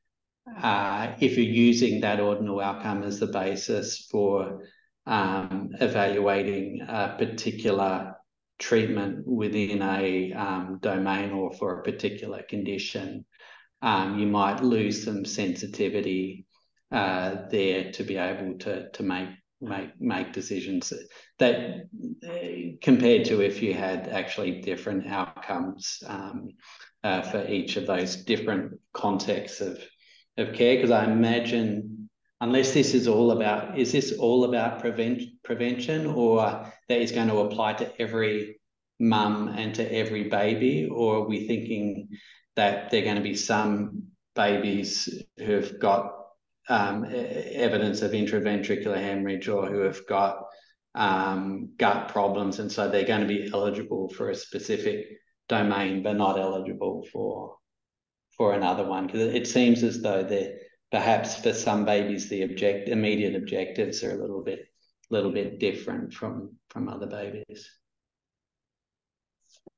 Speaker 4: uh, if you're using that ordinal outcome as the basis for um, evaluating a particular treatment within a um, domain or for a particular condition um, you might lose some sensitivity uh, there to be able to to make make make decisions that uh, compared to if you had actually different outcomes um, uh, for each of those different contexts of of care. Because I imagine unless this is all about is this all about prevent prevention or that is going to apply to every mum and to every baby? Or are we thinking that there are going to be some babies who have got um, evidence of intraventricular hemorrhage or who have got um, gut problems, and so they're going to be eligible for a specific domain, but not eligible for for another one. Because it seems as though they're perhaps for some babies the object immediate objectives are a little bit little bit different from from other babies.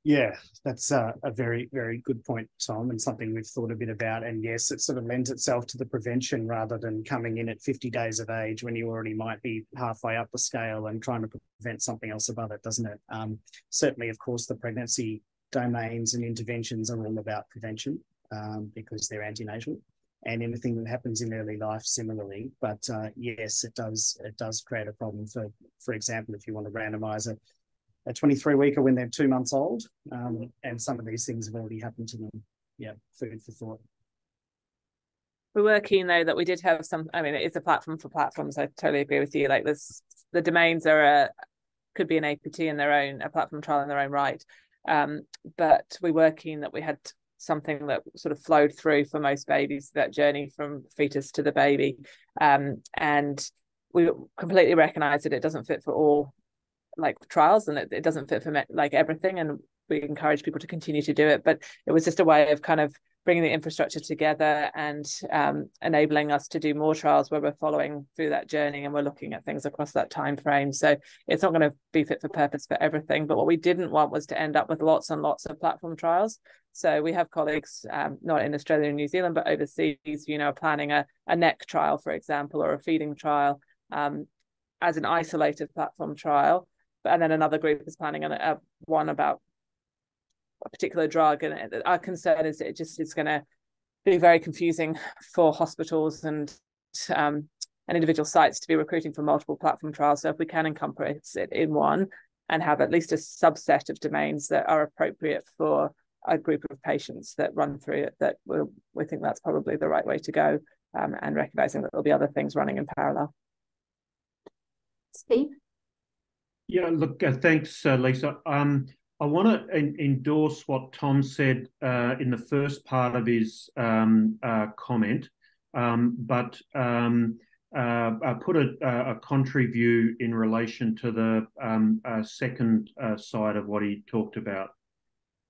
Speaker 2: Yeah, that's a, a, very, very good point, Tom, and something we've thought a bit about. And yes, it sort of lends itself to the prevention rather than coming in at 50 days of age when you already might be halfway up the scale and trying to prevent something else above it, doesn't it? Um, certainly, of course, the pregnancy domains and interventions are all about prevention um, because they're antenatal and anything that happens in early life similarly. But uh, yes, it does it does create a problem for, for example, if you want to randomize a a 23 weeker when they're two months old. Um, and some of these things have already happened to them. Yeah, food for thought.
Speaker 3: We were keen though that we did have some. I mean, it's a platform for platforms. I totally agree with you. Like this, the domains are a could be an APT in their own, a platform trial in their own right. Um, but we were keen that we had something that sort of flowed through for most babies that journey from fetus to the baby, um, and we completely recognise that it doesn't fit for all like trials and it, it doesn't fit for me, like everything and we encourage people to continue to do it but it was just a way of kind of bringing the infrastructure together and um, enabling us to do more trials where we're following through that journey and we're looking at things across that time frame. So it's not going to be fit for purpose for everything but what we didn't want was to end up with lots and lots of platform trials. So we have colleagues um, not in australia and new zealand but overseas you know planning a, a NEC trial for example or a feeding trial um, as an isolated platform trial and then another group is planning on a, one about a particular drug and our concern is it just is going to be very confusing for hospitals and um, and individual sites to be recruiting for multiple platform trials. So if we can encompass it in one and have at least a subset of domains that are appropriate for a group of patients that run through it that we'll, we think that's probably the right way to go um, and recognizing that there'll be other things running in parallel.
Speaker 1: Steve
Speaker 11: yeah, look, uh, thanks, uh, Lisa. Um, I want to en endorse what Tom said uh, in the first part of his um, uh, comment, um, but um, uh, I put a, a, contrary view in relation to the um, uh, second side of what he talked about.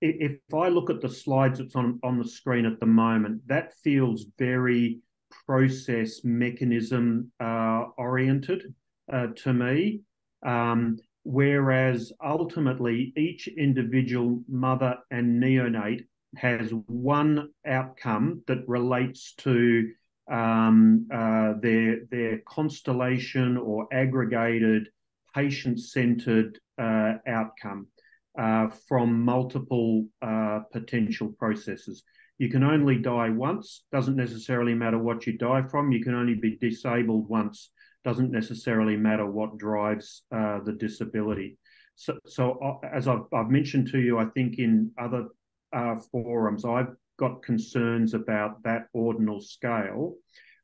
Speaker 11: If I look at the slides that's on, on the screen at the moment, that feels very process mechanism oriented to me. Um, whereas ultimately each individual mother and neonate has one outcome that relates to um, uh, their their constellation or aggregated patient-centered uh, outcome uh, from multiple uh, potential processes. You can only die once. Doesn't necessarily matter what you die from. You can only be disabled once doesn't necessarily matter what drives uh, the disability. So, so uh, as I've, I've, mentioned to you, I think in other uh, forums, I've got concerns about that ordinal scale,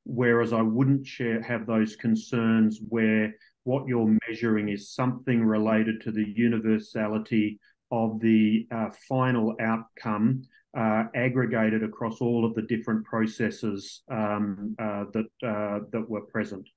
Speaker 11: whereas I wouldn't share have those concerns where what you're measuring is something related to the universality of the uh, final outcome uh, aggregated across all of the different processes um, uh, that uh, that were present.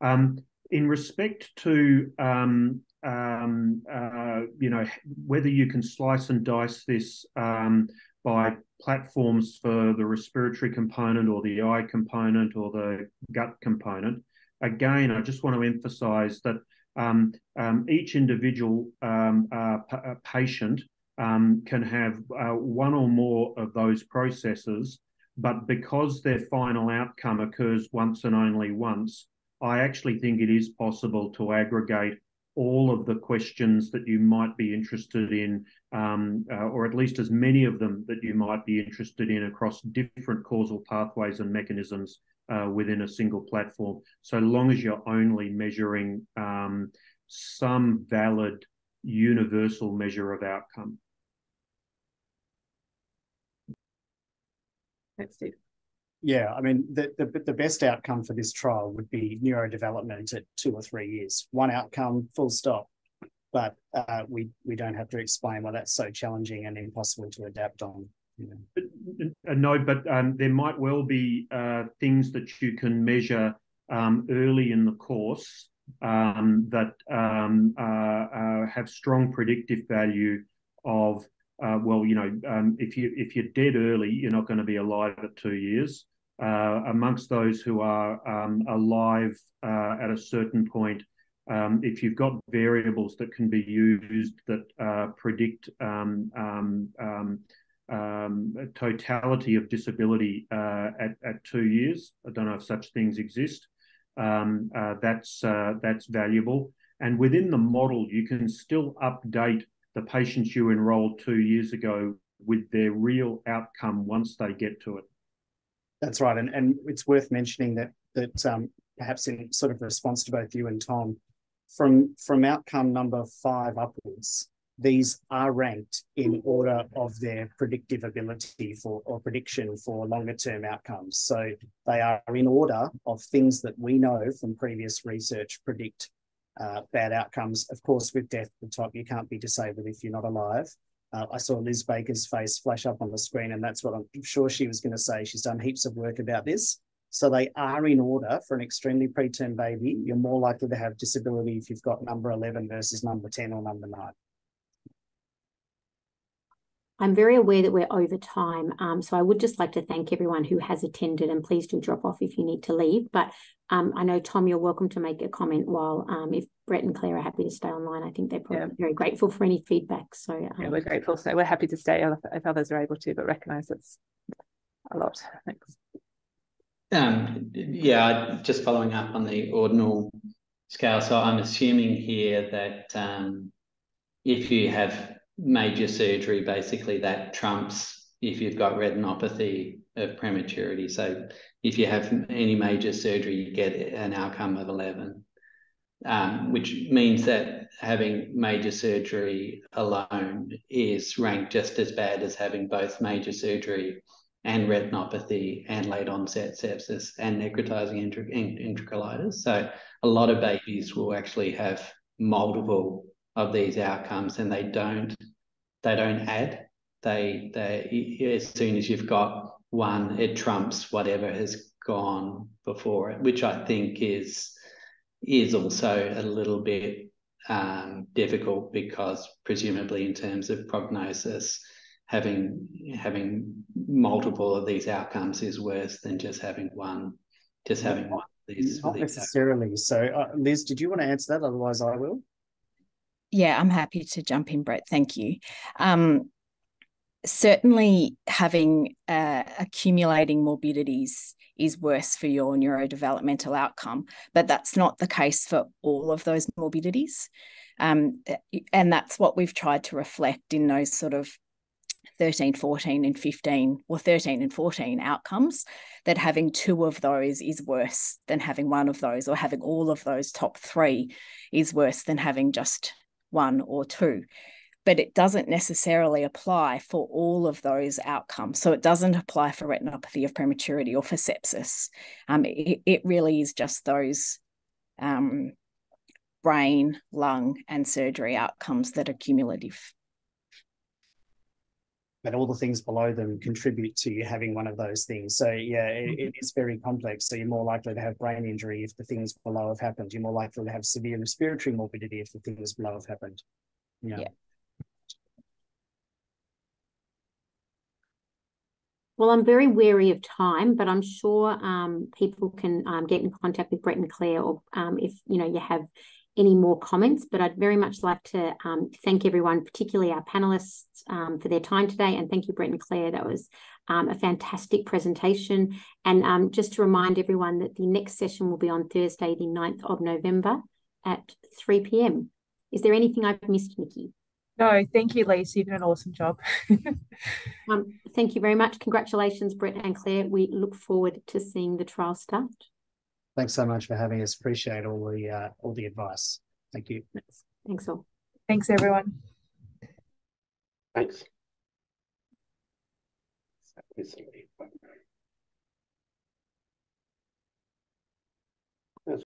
Speaker 11: Um, in respect to um, um, uh, you know whether you can slice and dice this um, by platforms for the respiratory component or the eye component or the gut component. Again, I just want to emphasize that um, um, each individual uh, uh, patient can have uh, one or more of those processes, but because their final outcome occurs once and only once, I actually think it is possible to aggregate all of the questions that you might be interested in, um, uh, or at least as many of them that you might be interested in across different causal pathways and mechanisms uh, within a single platform, so long as you're only measuring um, some valid universal measure of outcome.
Speaker 3: Thanks, Steve.
Speaker 2: Yeah, I mean, the, the, the best outcome for this trial would be neurodevelopment at two or three years. One outcome, full stop. But uh, we we don't have to explain why that's so challenging and impossible to adapt on. You
Speaker 11: know. Uh, no, but um, there might well be uh, things that you can measure um, early in the course um, that um, uh, uh, have strong predictive value of uh, well, you know, um, if you if you're dead early, you're not going to be alive at two years. Uh, amongst those who are um, alive uh, at a certain point, um, if you've got variables that can be used that uh, predict um, um, um, totality of disability uh, at at two years, I don't know if such things exist. Uh, that's that's valuable. And within the model, you can still update the patients you enrolled two years ago with their real outcome once they get to it.
Speaker 2: That's right, and and it's worth mentioning that that um, perhaps in sort of response to both you and Tom, from from outcome number five upwards, these are ranked in order of their predictive ability for or prediction for longer term outcomes. So they are in order of things that we know from previous research predict uh, bad outcomes. Of course, with death at the top, you can't be disabled if you're not alive. Uh, I saw Liz Baker's face flash up on the screen, and that's what I'm sure she was going to say. She's done heaps of work about this. So they are in order for an extremely preterm baby. You're more likely to have disability if you've got number 11 versus number 10 or number 9.
Speaker 1: I'm very aware that we're over time, um, so I would just like to thank everyone who has attended, and please do drop off if you need to leave. But um, I know Tom, you're welcome to make a comment. While um, if Brett and Clare are happy to stay online, I think they're probably yeah. very grateful for any feedback. So
Speaker 3: yeah, um, we're grateful. So we're happy to stay if, if others are able to, but recognise it's a lot. Thanks.
Speaker 4: Um, yeah, just following up on the ordinal scale. So I'm assuming here that um, if you have major surgery, basically that trumps if you've got retinopathy of prematurity. So if you have any major surgery, you get an outcome of 11, um, which means that having major surgery alone is ranked just as bad as having both major surgery and retinopathy and late onset sepsis and necrotizing enterocolitis. So a lot of babies will actually have multiple of these outcomes and they don't they don't add they they as soon as you've got one it trumps whatever has gone before it which i think is is also a little bit um, difficult because presumably in terms of prognosis having having multiple of these outcomes is worse than just having one just having one of these
Speaker 2: not necessarily so uh, liz did you want to answer that otherwise i will
Speaker 13: yeah, I'm happy to jump in, Brett. Thank you. Um, certainly, having uh, accumulating morbidities is worse for your neurodevelopmental outcome, but that's not the case for all of those morbidities. Um, and that's what we've tried to reflect in those sort of 13, 14, and 15, or 13 and 14 outcomes, that having two of those is worse than having one of those, or having all of those top three is worse than having just one or two. But it doesn't necessarily apply for all of those outcomes. So it doesn't apply for retinopathy of prematurity or for sepsis. Um, it, it really is just those um, brain, lung, and surgery outcomes that are cumulative
Speaker 2: but all the things below them contribute to you having one of those things. So yeah, it, it is very complex. So you're more likely to have brain injury if the things below have happened. You're more likely to have severe respiratory morbidity if the things below have happened. Yeah. yeah.
Speaker 1: Well, I'm very wary of time, but I'm sure um, people can um, get in contact with Brett and Clare, or um, if you know you have any more comments, but I'd very much like to um, thank everyone, particularly our panelists, um, for their time today. And thank you, Brett and Clare. That was um, a fantastic presentation. And just to remind everyone that the next session will be on Thursday, the 9th of November at 3 p.m. Is there anything I've missed, Nikki?
Speaker 12: No, thank you, Lisa. You've done an awesome job.
Speaker 1: um, thank you very much. Congratulations, Brett and Clare. We look forward to seeing the trial start.
Speaker 2: Thanks so much for having us. Appreciate all the uh, all the advice. Thank you.
Speaker 1: Thanks all.
Speaker 12: Thanks, everyone.
Speaker 5: Thanks.